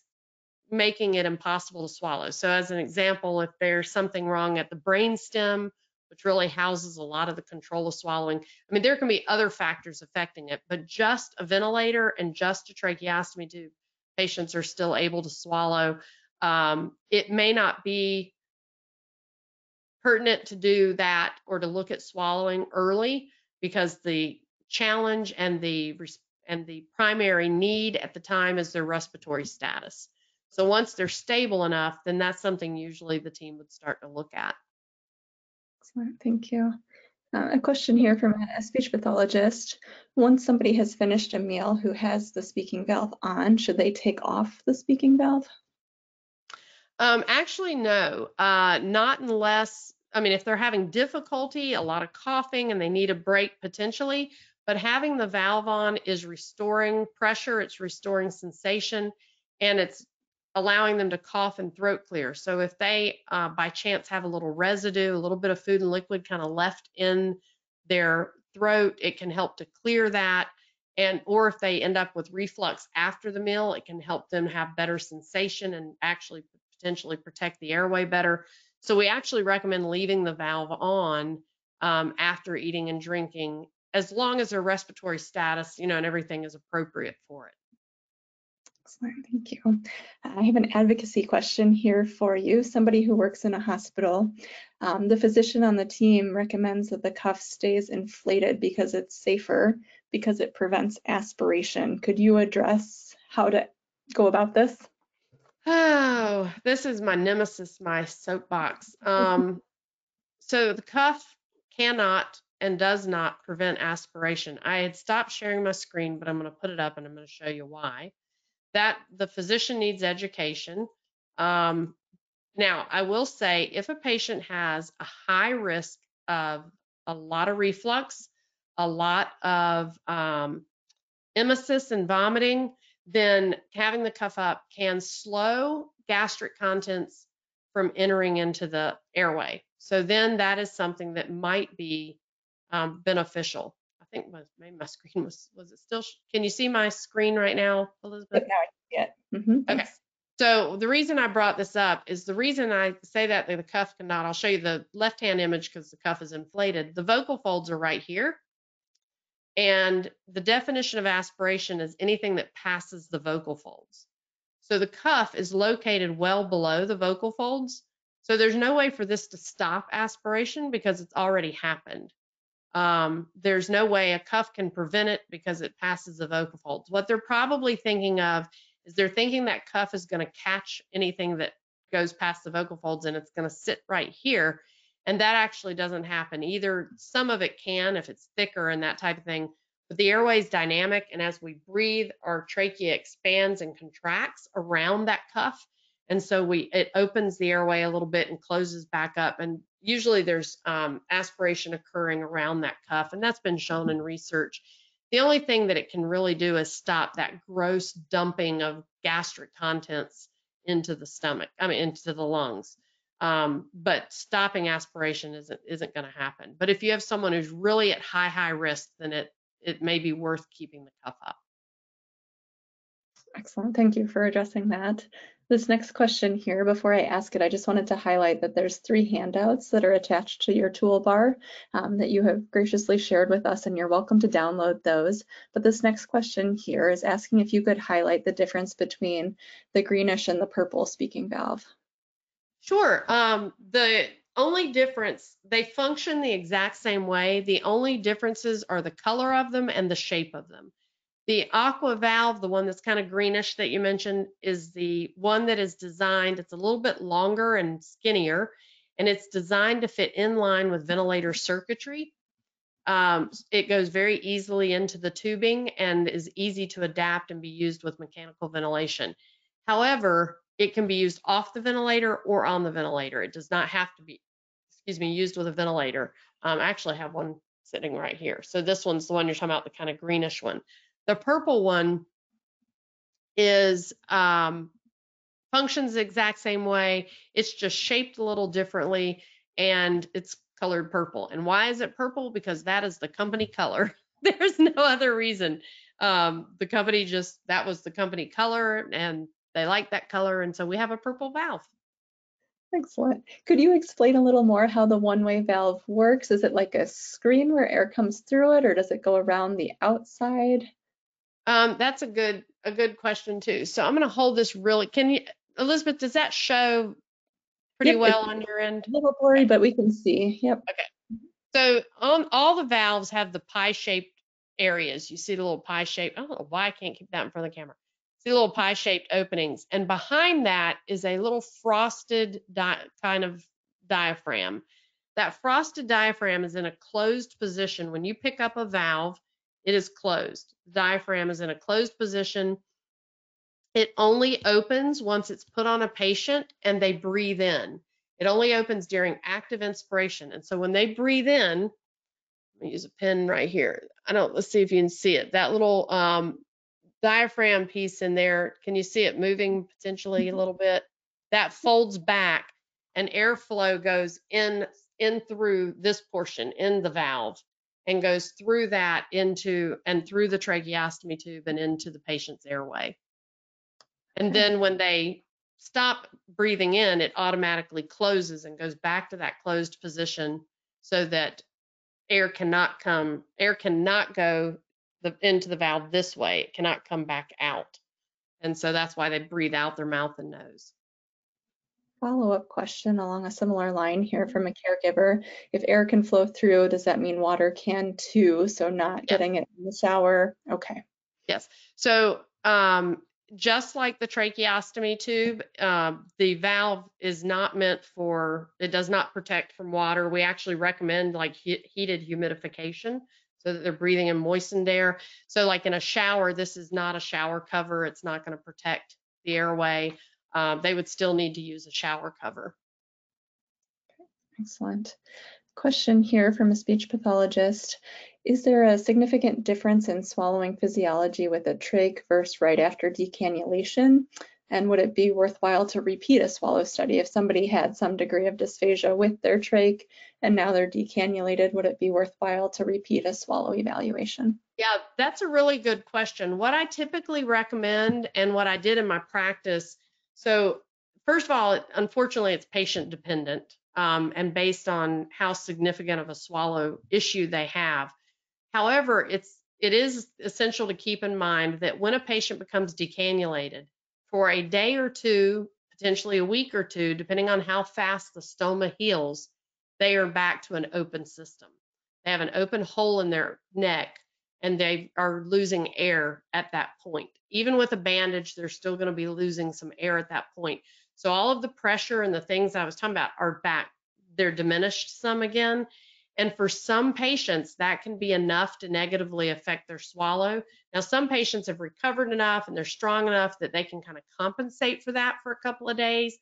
making it impossible to swallow. So as an example, if there's something wrong at the brain stem, which really houses a lot of the control of swallowing, I mean, there can be other factors affecting it, but just a ventilator and just a tracheostomy tube, patients are still able to swallow. Um, it may not be pertinent to do that or to look at swallowing early because the challenge and the and the primary need at the time is their respiratory status. So once they're stable enough, then that's something usually the team would start to look at.
Excellent, thank you. Uh, a question here from a speech pathologist. Once somebody has finished a meal who has the speaking valve on, should they take off the speaking valve?
Um, actually, no, uh, not unless, I mean, if they're having difficulty, a lot of coughing, and they need a break potentially, but having the valve on is restoring pressure, it's restoring sensation, and it's allowing them to cough and throat clear. So if they uh, by chance have a little residue, a little bit of food and liquid kind of left in their throat, it can help to clear that. And or if they end up with reflux after the meal, it can help them have better sensation and actually potentially protect the airway better. So we actually recommend leaving the valve on um, after eating and drinking as long as their respiratory status, you know, and everything is appropriate for it.
Excellent, thank you. I have an advocacy question here for you. Somebody who works in a hospital, um, the physician on the team recommends that the cuff stays inflated because it's safer, because it prevents aspiration. Could you address how to go about this?
Oh, this is my nemesis, my soapbox. Um, [laughs] so the cuff cannot and does not prevent aspiration. I had stopped sharing my screen, but I'm going to put it up and I'm going to show you why. That the physician needs education. Um, now, I will say if a patient has a high risk of a lot of reflux, a lot of um, emesis and vomiting, then having the cuff up can slow gastric contents from entering into the airway. So then that is something that might be um, beneficial. I think my, maybe my screen was, was it still, can you see my screen right now, Elizabeth?
But now I see it. Mhm,
Okay. So the reason I brought this up is the reason I say that the cuff cannot, I'll show you the left-hand image because the cuff is inflated. The vocal folds are right here. And the definition of aspiration is anything that passes the vocal folds. So the cuff is located well below the vocal folds. So there's no way for this to stop aspiration because it's already happened. Um, there's no way a cuff can prevent it because it passes the vocal folds. What they're probably thinking of is they're thinking that cuff is going to catch anything that goes past the vocal folds and it's going to sit right here. And that actually doesn't happen. Either some of it can if it's thicker and that type of thing, but the airway is dynamic. And as we breathe, our trachea expands and contracts around that cuff. And so we it opens the airway a little bit and closes back up. And usually there's um, aspiration occurring around that cuff. And that's been shown in research. The only thing that it can really do is stop that gross dumping of gastric contents into the stomach, I mean, into the lungs. Um, but stopping aspiration isn't isn't going to happen. But if you have someone who's really at high high risk, then it it may be worth keeping the cuff up.
Excellent, thank you for addressing that. This next question here, before I ask it, I just wanted to highlight that there's three handouts that are attached to your toolbar um, that you have graciously shared with us, and you're welcome to download those. But this next question here is asking if you could highlight the difference between the greenish and the purple speaking valve.
Sure. Um, the only difference, they function the exact same way. The only differences are the color of them and the shape of them. The aqua valve, the one that's kind of greenish that you mentioned, is the one that is designed, it's a little bit longer and skinnier, and it's designed to fit in line with ventilator circuitry. Um, it goes very easily into the tubing and is easy to adapt and be used with mechanical ventilation. However, it can be used off the ventilator or on the ventilator. It does not have to be, excuse me, used with a ventilator. Um, I actually have one sitting right here. So this one's the one you're talking about, the kind of greenish one. The purple one is um, functions the exact same way. It's just shaped a little differently and it's colored purple. And why is it purple? Because that is the company color. [laughs] There's no other reason. Um, the company just, that was the company color and they like that color. And so we have a purple valve.
Excellent. Could you explain a little more how the one-way valve works? Is it like a screen where air comes through it, or does it go around the outside?
Um, that's a good a good question too. So I'm going to hold this really. Can you, Elizabeth? Does that show pretty
Yep,
well on your end?
A little blurry, but we can see. Yep. Okay.
So on all the valves have the pie-shaped areas. You see the little pie-shaped. I don't know why I can't keep that in front of the camera. The little pie-shaped openings, and behind that is a little frosted di- kind of diaphragm. That frosted diaphragm is in a closed position. When you pick up a valve, it is closed. The diaphragm is in a closed position. It only opens once it's put on a patient and they breathe in. It only opens during active inspiration. And so when they breathe in, let me use a pen right here. I don't, let's see if you can see it. That little um, diaphragm piece in there, can you see it moving mm-hmm. potentially a little bit? That folds back and airflow goes in, in through this portion in the valve and goes through that into, and through the tracheostomy tube and into the patient's airway. And then when they stop breathing in, it automatically closes and goes back to that closed position so that air cannot come, air cannot go the, into the valve this way. It cannot come back out. And so that's why they breathe out their mouth and nose.
Follow-up question along a similar line here from a caregiver. If air can flow through, does that mean water can too? So not
Yes.
getting it in the shower? Okay. Yes.
So um, just like the tracheostomy tube, um, the valve is not meant for, it does not protect from water. We actually recommend like he- heated humidification so that they're breathing in moistened air. So like in a shower, this is not a shower cover. It's not going to protect the airway. Um, they would still need to use a shower cover.
Excellent. Question here from a speech pathologist. Is there a significant difference in swallowing physiology with a trach versus right after decannulation? And would it be worthwhile to repeat a swallow study if somebody had some degree of dysphagia with their trach and now they're decannulated? Would it be worthwhile to repeat a swallow evaluation?
Yeah, that's a really good question. What I typically recommend and what I did in my practice, so first of all, unfortunately, it's patient dependent um, and based on how significant of a swallow issue they have. However, it's it is essential to keep in mind that when a patient becomes decannulated for a day or two, potentially a week or two, depending on how fast the stoma heals, they are back to an open system. They have an open hole in their neck and they are losing air at that point. Even with a bandage, they're still going to be losing some air at that point. So all of the pressure and the things I was talking about are back. They're diminished some again. And for some patients, that can be enough to negatively affect their swallow. Now, some patients have recovered enough and they're strong enough that they can kind of compensate for that for a couple of days.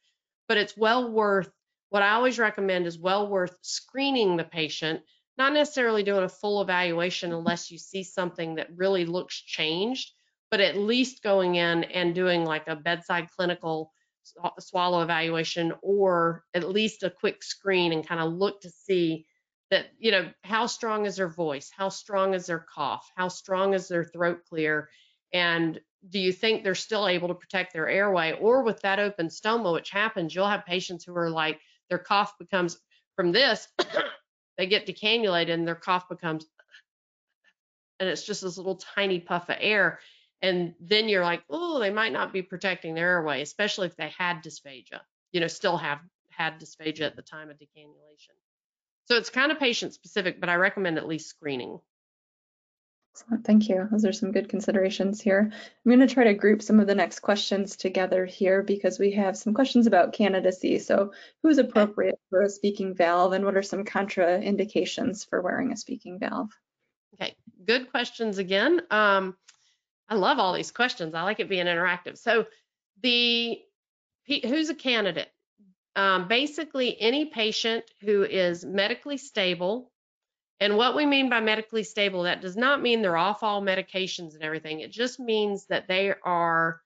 But it's well worth, what I always recommend is well worth screening the patient not necessarily doing a full evaluation unless you see something that really looks changed, but at least going in and doing like a bedside clinical swallow evaluation or at least a quick screen and kind of look to see that, you know, how strong is their voice? How strong is their cough? How strong is their throat clear? And do you think they're still able to protect their airway? Or with that open stoma, which happens, you'll have patients who are like, their cough becomes from this [coughs] they get decannulated and their cough becomes [coughs] and it's just this little tiny puff of air and then you're like oh they might not be protecting their airway especially if they had dysphagia you know still have had dysphagia at the time of decannulation so it's kind of patient specific but i recommend at least screening
Excellent, thank you. Those are some good considerations here. I'm going to try to group some of the next questions together here because we have some questions about candidacy. So who's appropriate for a speaking valve and what are some contraindications for wearing a speaking valve?
Okay, good questions again. Um, I love all these questions. I like it being interactive. So the who's a candidate? Um, basically, any patient who is medically stable. And what we mean by medically stable, that does not mean they're off all medications and everything. It just means that they are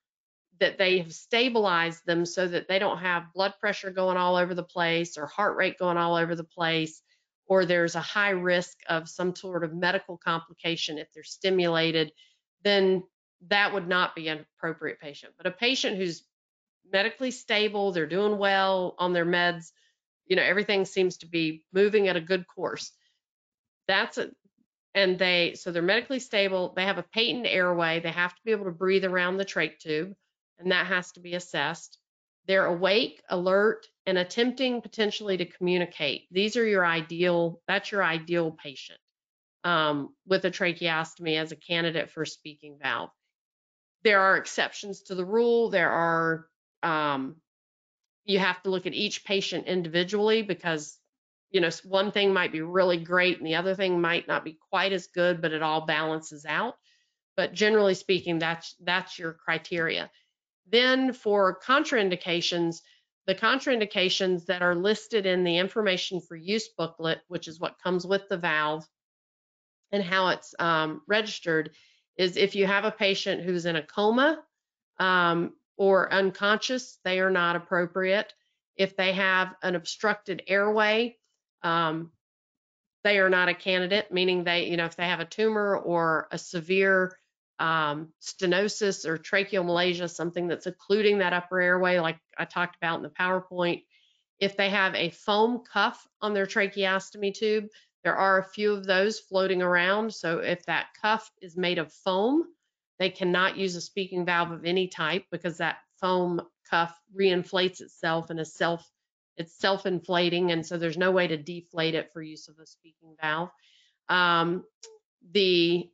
that they have stabilized them so that they don't have blood pressure going all over the place or heart rate going all over the place or there's a high risk of some sort of medical complication if they're stimulated, then that would not be an appropriate patient. But a patient who's medically stable, they're doing well on their meds, you know, everything seems to be moving at a good course. That's it. And they, so they're medically stable, they have a patent airway, they have to be able to breathe around the trach tube, and that has to be assessed. They're awake, alert, and attempting potentially to communicate. These are your ideal, that's your ideal patient um, with a tracheostomy as a candidate for a speaking valve. There are exceptions to the rule. There are, um, you have to look at each patient individually because, you know, one thing might be really great and the other thing might not be quite as good, but it all balances out. But generally speaking, that's that's your criteria. Then for contraindications, the contraindications that are listed in the information for use booklet, which is what comes with the valve and how it's um, registered, is if you have a patient who's in a coma um, or unconscious, they are not appropriate. If they have an obstructed airway, um, they are not a candidate, meaning they, you know, if they have a tumor or a severe um, stenosis or tracheomalacia, something that's occluding that upper airway, like I talked about in the PowerPoint. If they have a foam cuff on their tracheostomy tube, There are a few of those floating around. So if that cuff is made of foam, they cannot use a speaking valve of any type because that foam cuff reinflates itself and is self it's self-inflating and so there's no way to deflate it for use of a speaking valve. Um, the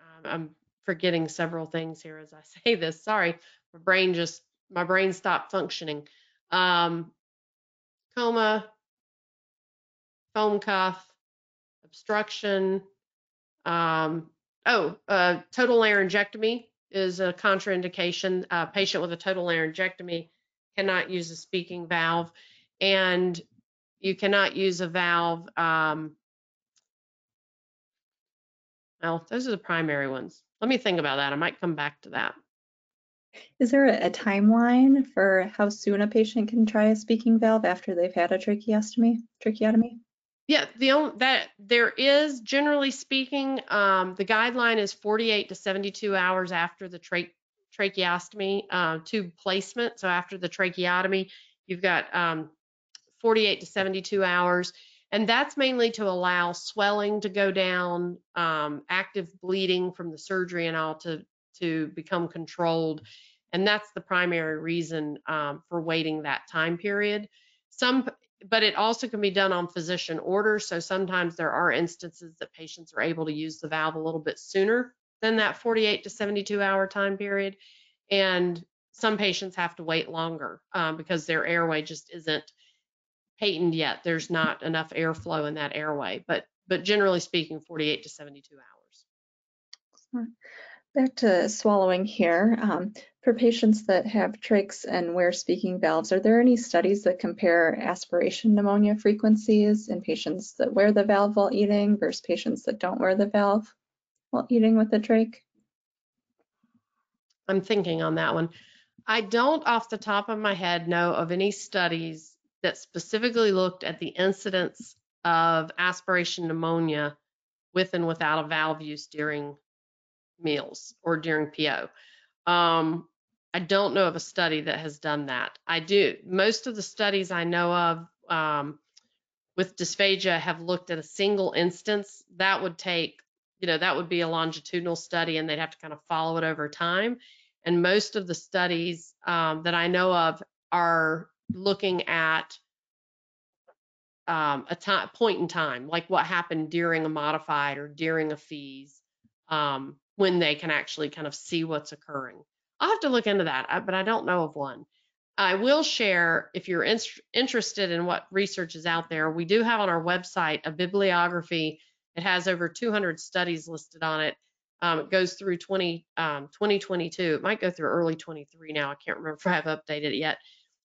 um, I'm forgetting several things here as I [laughs] say this. Sorry, my brain just my brain stopped functioning. Um, coma, foam cuff, obstruction. Um, oh, uh, total laryngectomy is a contraindication. A patient with a total laryngectomy cannot use a speaking valve, and you cannot use a valve. Um, well, those are the primary ones. Let me think about that. I might come back to that.
Is there a, a timeline for how soon a patient can try a speaking valve after they've had a tracheostomy? Tracheotomy?
Yeah, the only that there is generally speaking, um, the guideline is 48 to 72 hours after the tra- tracheostomy uh, tube placement. So after the tracheotomy, you've got um, 48 to 72 hours, and that's mainly to allow swelling to go down, um, active bleeding from the surgery and all to to become controlled, and that's the primary reason um, for waiting that time period. Some but it also can be done on physician order. So sometimes there are instances that patients are able to use the valve a little bit sooner than that 48 to 72 hour time period. And some patients have to wait longer um, because their airway just isn't patent yet. There's not enough airflow in that airway. But but generally speaking, 48 to 72 hours.
Back to swallowing here. Um, for patients that have trachs and wear speaking valves, are there any studies that compare aspiration pneumonia frequencies in patients that wear the valve while eating versus patients that don't wear the valve while eating with a trach?
I'm thinking on that one. I don't off the top of my head know of any studies that specifically looked at the incidence of aspiration pneumonia with and without a valve use during meals or during PO. Um, I don't know of a study that has done that. I do. Most of the studies I know of um, with dysphagia have looked at a single instance. That would take, you know, that would be a longitudinal study and they'd have to kind of follow it over time. And most of the studies um, that I know of are looking at um, a time, point in time, like what happened during a modified or during a FEES, um, when they can actually kind of see what's occurring. I'll have to look into that, uh, but I don't know of one. I will share, if you're in, interested in what research is out there, we do have on our website a bibliography. It has over 200 studies listed on it. Um, it goes through 20, um, 2022. It might go through early 23 now. I can't remember if I have updated it yet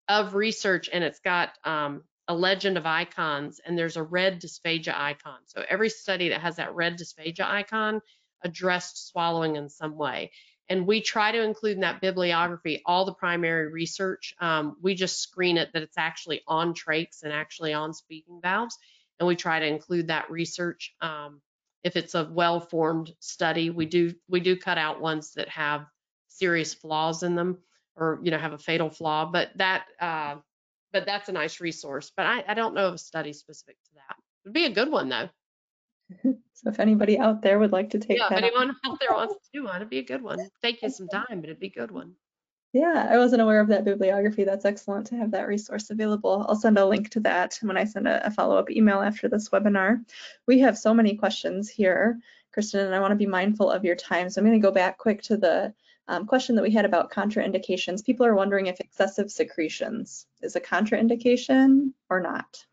of research, and it's got um, a legend of icons, and there's a red dysphagia icon. So every study that has that red dysphagia icon addressed swallowing in some way. And we try to include in that bibliography all the primary research. Um, we just screen it that it's actually on trachs and actually on speaking valves. And we try to include that research. Um, if it's a well-formed study, we do we do cut out ones that have serious flaws in them or you know have a fatal flaw. But that uh, but that's a nice resource. But I, I don't know of a study specific to that. It'd be a good one though. [laughs]
So if anybody out there would like to take
Yeah, if
that. on-
anyone out there wants to do one, it'd be a good one. Take you some time, but it'd be a good one.
Yeah, I wasn't aware of that bibliography. That's excellent to have that resource available. I'll send a link to that when I send a, a follow-up email after this webinar. We have so many questions here, Kristen, and I want to be mindful of your time. So I'm going to go back quick to the um, question that we had about contraindications. People are wondering if excessive secretions is a contraindication or not.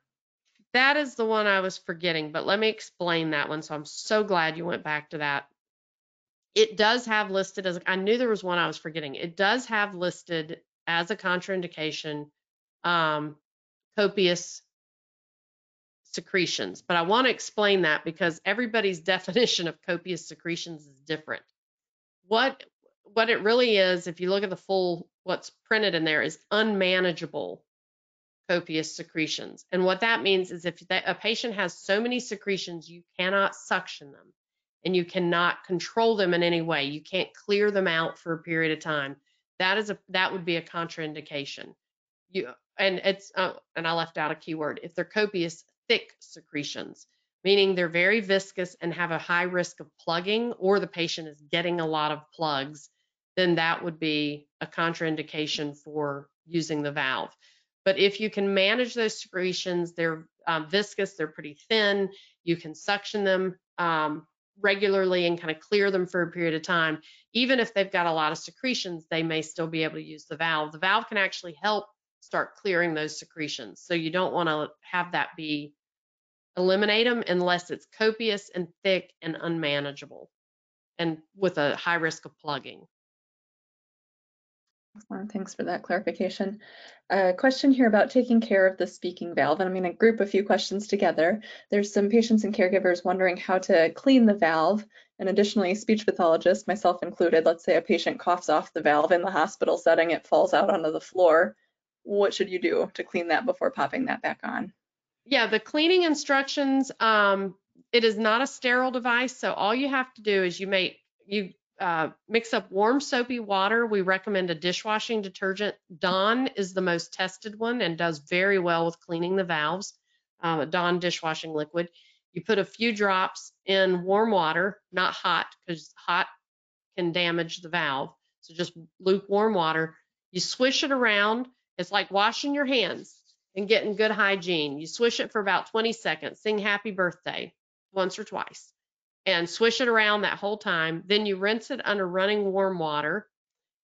That is the one I was forgetting, but let me explain that one. So I'm so glad you went back to that. It does have listed as, I knew there was one I was forgetting. It does have listed as a contraindication um, copious secretions, but I want to explain that because everybody's [laughs] definition of copious secretions is different. What what it really is, if you look at the full, what's printed in there is unmanageable copious secretions. And what that means is if a patient has so many secretions, you cannot suction them and you cannot control them in any way. You can't clear them out for a period of time. That is a that would be a contraindication. You and it's uh, and I left out a keyword. If they're copious, thick secretions, meaning they're very viscous and have a high risk of plugging, or the patient is getting a lot of plugs, then that would be a contraindication for using the valve. But if you can manage those secretions, they're um, viscous, they're pretty thin, you can suction them um, regularly and kind of clear them for a period of time. Even if they've got a lot of secretions, they may still be able to use the valve. The valve can actually help start clearing those secretions. So you don't want to have that be eliminate them unless it's copious and thick and unmanageable and with a high risk of plugging.
Excellent. Thanks for that clarification. A question here about taking care of the speaking valve, and I'm going to group a few questions together. There's some patients and caregivers wondering how to clean the valve, and additionally, speech pathologists, myself included, let's say a patient coughs off the valve in the hospital setting, it falls out onto the floor. What should you do to clean that before popping that back on?
Yeah, the cleaning instructions, um, it is not a sterile device, so all you have to do is you make you uh, mix up warm soapy water. We recommend a dishwashing detergent. Dawn is the most tested one and does very well with cleaning the valves. Uh, Dawn dishwashing liquid. You put a few drops in warm water, not hot, because hot can damage the valve. So just lukewarm water. You swish it around. It's like washing your hands and getting good hygiene. You swish it for about 20 seconds. Sing happy birthday once or twice and swish it around that whole time. Then you rinse it under running warm water,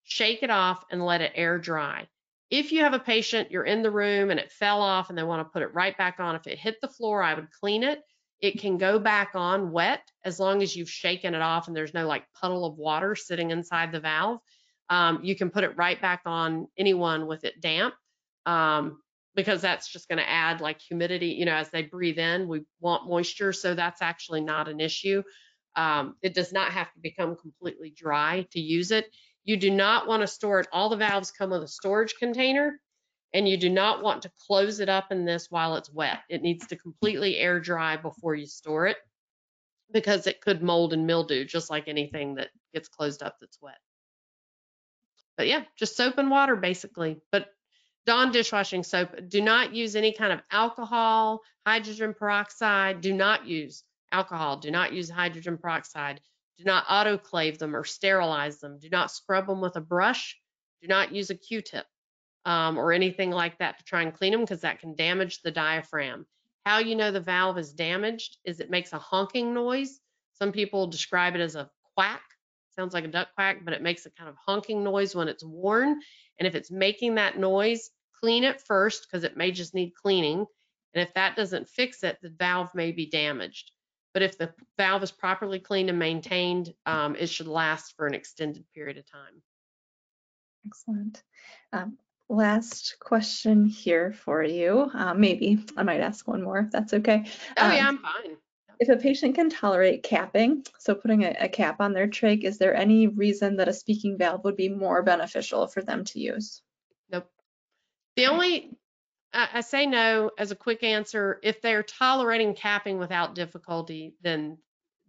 shake it off, and let it air dry. If you have a patient, you're in the room and it fell off and they want to put it right back on, if it hit the floor, I would clean it. It can go back on wet as long as you've shaken it off and there's no like puddle of water sitting inside the valve. Um, you can put it right back on anyone with it damp. Um, because that's just going to add like humidity, you know, as they breathe in, we want moisture. So that's actually not an issue. Um, it does not have to become completely dry to use it. You do not want to store it. All the valves come with a storage container and you do not want to close it up in this while it's wet. It needs to completely air dry before you store it because it could mold and mildew just like anything that gets closed up that's wet. But yeah, just soap and water basically. But Dawn dishwashing soap, do not use any kind of alcohol, hydrogen peroxide. Do not use alcohol. Do not use hydrogen peroxide. Do not autoclave them or sterilize them. Do not scrub them with a brush. Do not use a Q-tip um, or anything like that to try and clean them because that can damage the diaphragm. How you know the valve is damaged is it makes a honking noise. Some people describe it as a quack. Sounds like a duck quack, but it makes a kind of honking noise when it's worn. And if it's making that noise, clean it first because it may just need cleaning. And if that doesn't fix it, the valve may be damaged. But if the valve is properly cleaned and maintained, um, it should last for an extended period of time.
Excellent. Um, last question here for you. Uh, maybe I might ask one more if that's okay.
Oh, yeah,
Um,
I'm fine.
If a patient can tolerate capping, so putting a, a cap on their trach, is there any reason that a speaking valve would be more beneficial for them to use?
Nope. The only, I, I say no as a quick answer. If they're tolerating capping without difficulty, then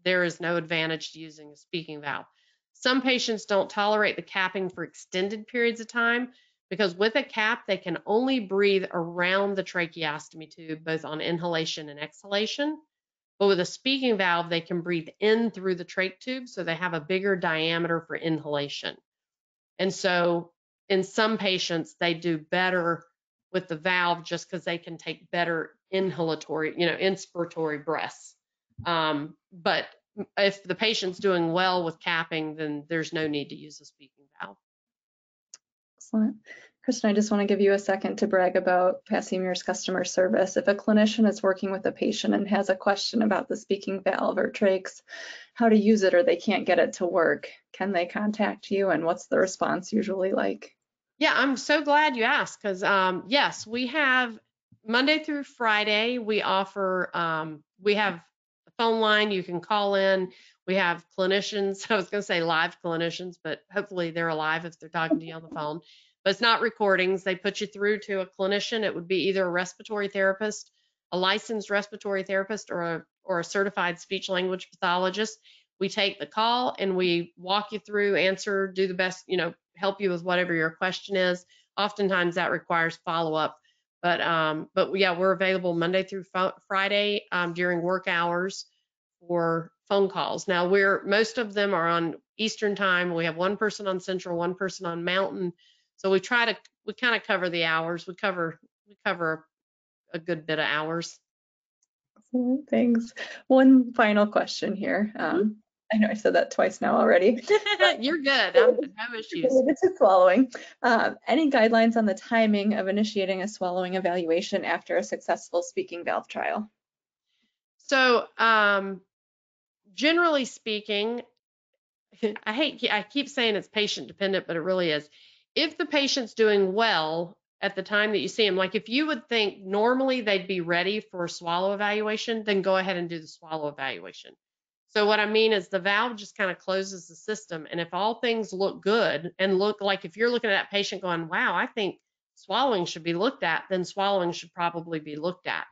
there is no advantage to using a speaking valve. Some patients don't tolerate the capping for extended periods of time because with a cap, they can only breathe around the tracheostomy tube, both on inhalation and exhalation. But with a speaking valve, they can breathe in through the trach tube, so they have a bigger diameter for inhalation. And so in some patients, they do better with the valve just because they can take better inhalatory, you know, inspiratory breaths. Um, but if the patient's doing well with capping, then there's no need to use a speaking valve.
Excellent. Kristen, I just want to give you a second to brag about Passy-Muir's customer service. If a clinician is working with a patient and has a question about the speaking valve or trachs, how to use it or they can't get it to work, can they contact you and what's the response usually like?
Yeah, I'm so glad you asked because um, yes, we have Monday through Friday. We offer um, we have a phone line you can call in. We have clinicians. [laughs] I was going to say live clinicians, but hopefully they're alive if they're talking to you on the phone. But it's not recordings. They put you through to a clinician. It would be either a respiratory therapist, a licensed respiratory therapist, or a or a certified speech language pathologist. We take the call and we walk you through, answer, do the best, you know, help you with whatever your question is. Oftentimes that requires follow up But, um, but yeah, we're available Monday through Fri- Friday, um, during work hours for phone calls. Now we're, most of them are on Eastern time. We have one person on Central, one person on Mountain. So we try to, we kind of cover the hours. We cover, we cover a good bit of hours.
Thanks. One final question here. Um, I know I said that twice now already. [laughs]
You're good. I'm- No issues.
Related to swallowing. Um, Any guidelines on the timing of initiating a swallowing evaluation after a successful speaking valve trial?
So, um, generally speaking, [laughs] I hate, I keep saying it's patient dependent, but it really is. If the patient's doing well at the time that you see them, like if you would think normally they'd be ready for swallow evaluation, then go ahead and do the swallow evaluation. So what I mean is the valve just kind of closes the system. And if all things look good and look like if you're looking at that patient going, wow, I think swallowing should be looked at, then swallowing should probably be looked at.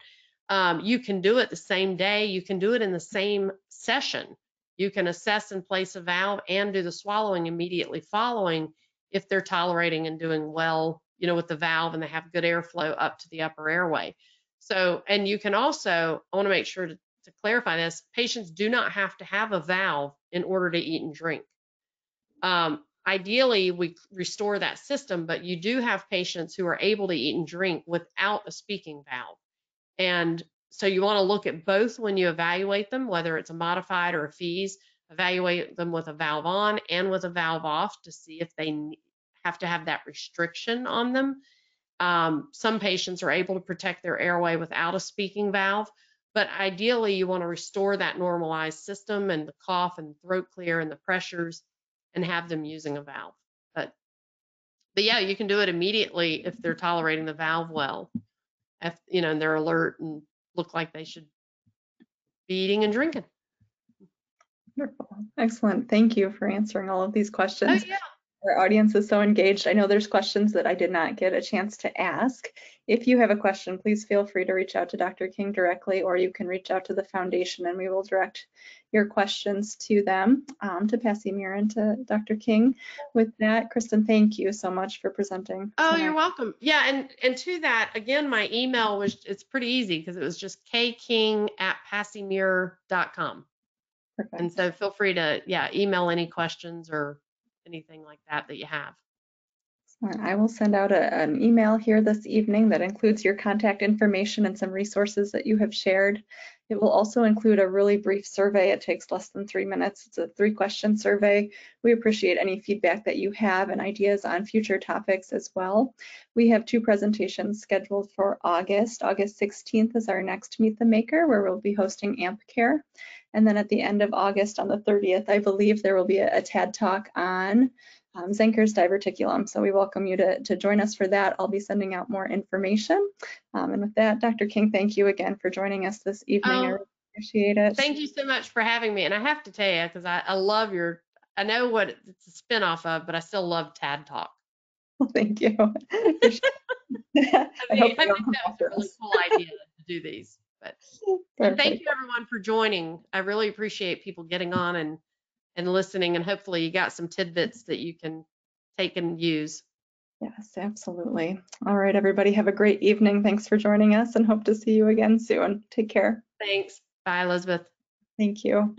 Um, you can do it the same day. You can do it in the same session. You can assess and place a valve and do the swallowing immediately following if they're tolerating and doing well, you know, with the valve and they have good airflow up to the upper airway. So, and you can also, I want to make sure to, to clarify this, patients do not have to have a valve in order to eat and drink. Um, ideally, we restore that system, but you do have patients who are able to eat and drink without a speaking valve. And so you want to look at both when you evaluate them, whether it's a modified or a FEES, evaluate them with a valve on and with a valve off to see if they have to have that restriction on them. Um, some patients are able to protect their airway without a speaking valve, but ideally you want to restore that normalized system and the cough and throat clear and the pressures and have them using a valve. But, but yeah, you can do it immediately if they're tolerating the valve well if you know and they're alert and look like they should be eating and drinking.
Wonderful. Excellent. Thank you for answering all of these
Oh
questions.
yeah.
Our audience is so engaged. I know there's questions that I did not get a chance to ask. If you have a question, please feel free to reach out to Dr. King directly, or you can reach out to the foundation and we will direct your questions to them, um, to Passy-Muir, to Dr. King. With that, Kristen, thank you so much for presenting.
Oh,
tonight.
you're welcome. Yeah, and and to that again, my email was it's pretty easy because it was just kking at passymuir.com. And so feel free to yeah email any questions or anything like that that you have.
I will send out a, an email here this evening that includes your contact information and some resources that you have shared. It will also include a really brief survey. It takes less than three minutes. It's a three question survey. We appreciate any feedback that you have and ideas on future topics as well. We have two presentations scheduled for August. August 16th is our next Meet the Maker where we'll be hosting AMP Care. And then at the end of August on the 30th, I believe there will be a, a TAD talk on um, Zenker's diverticulum. So we welcome you to, to join us for that. I'll be sending out more information. Um, and with that, Dr. King, thank you again for joining us this evening. I
Oh,
really appreciate it.
Thank you so much for having me. And I have to tell you, because I, I love your, I know what it's a spinoff of, but I still love TAD Talk. [laughs]
Well, thank you. [laughs] Appreciate it. [laughs]
I,
I
think, I that was a really cool idea to do these. But thank you everyone for joining. I really appreciate people getting on and and listening, and hopefully you got some tidbits that you can take and use.
Yes, absolutely. All right, everybody, have a great evening. Thanks for joining us and hope to see you again soon. Take care.
Thanks. Bye, Elizabeth.
Thank you.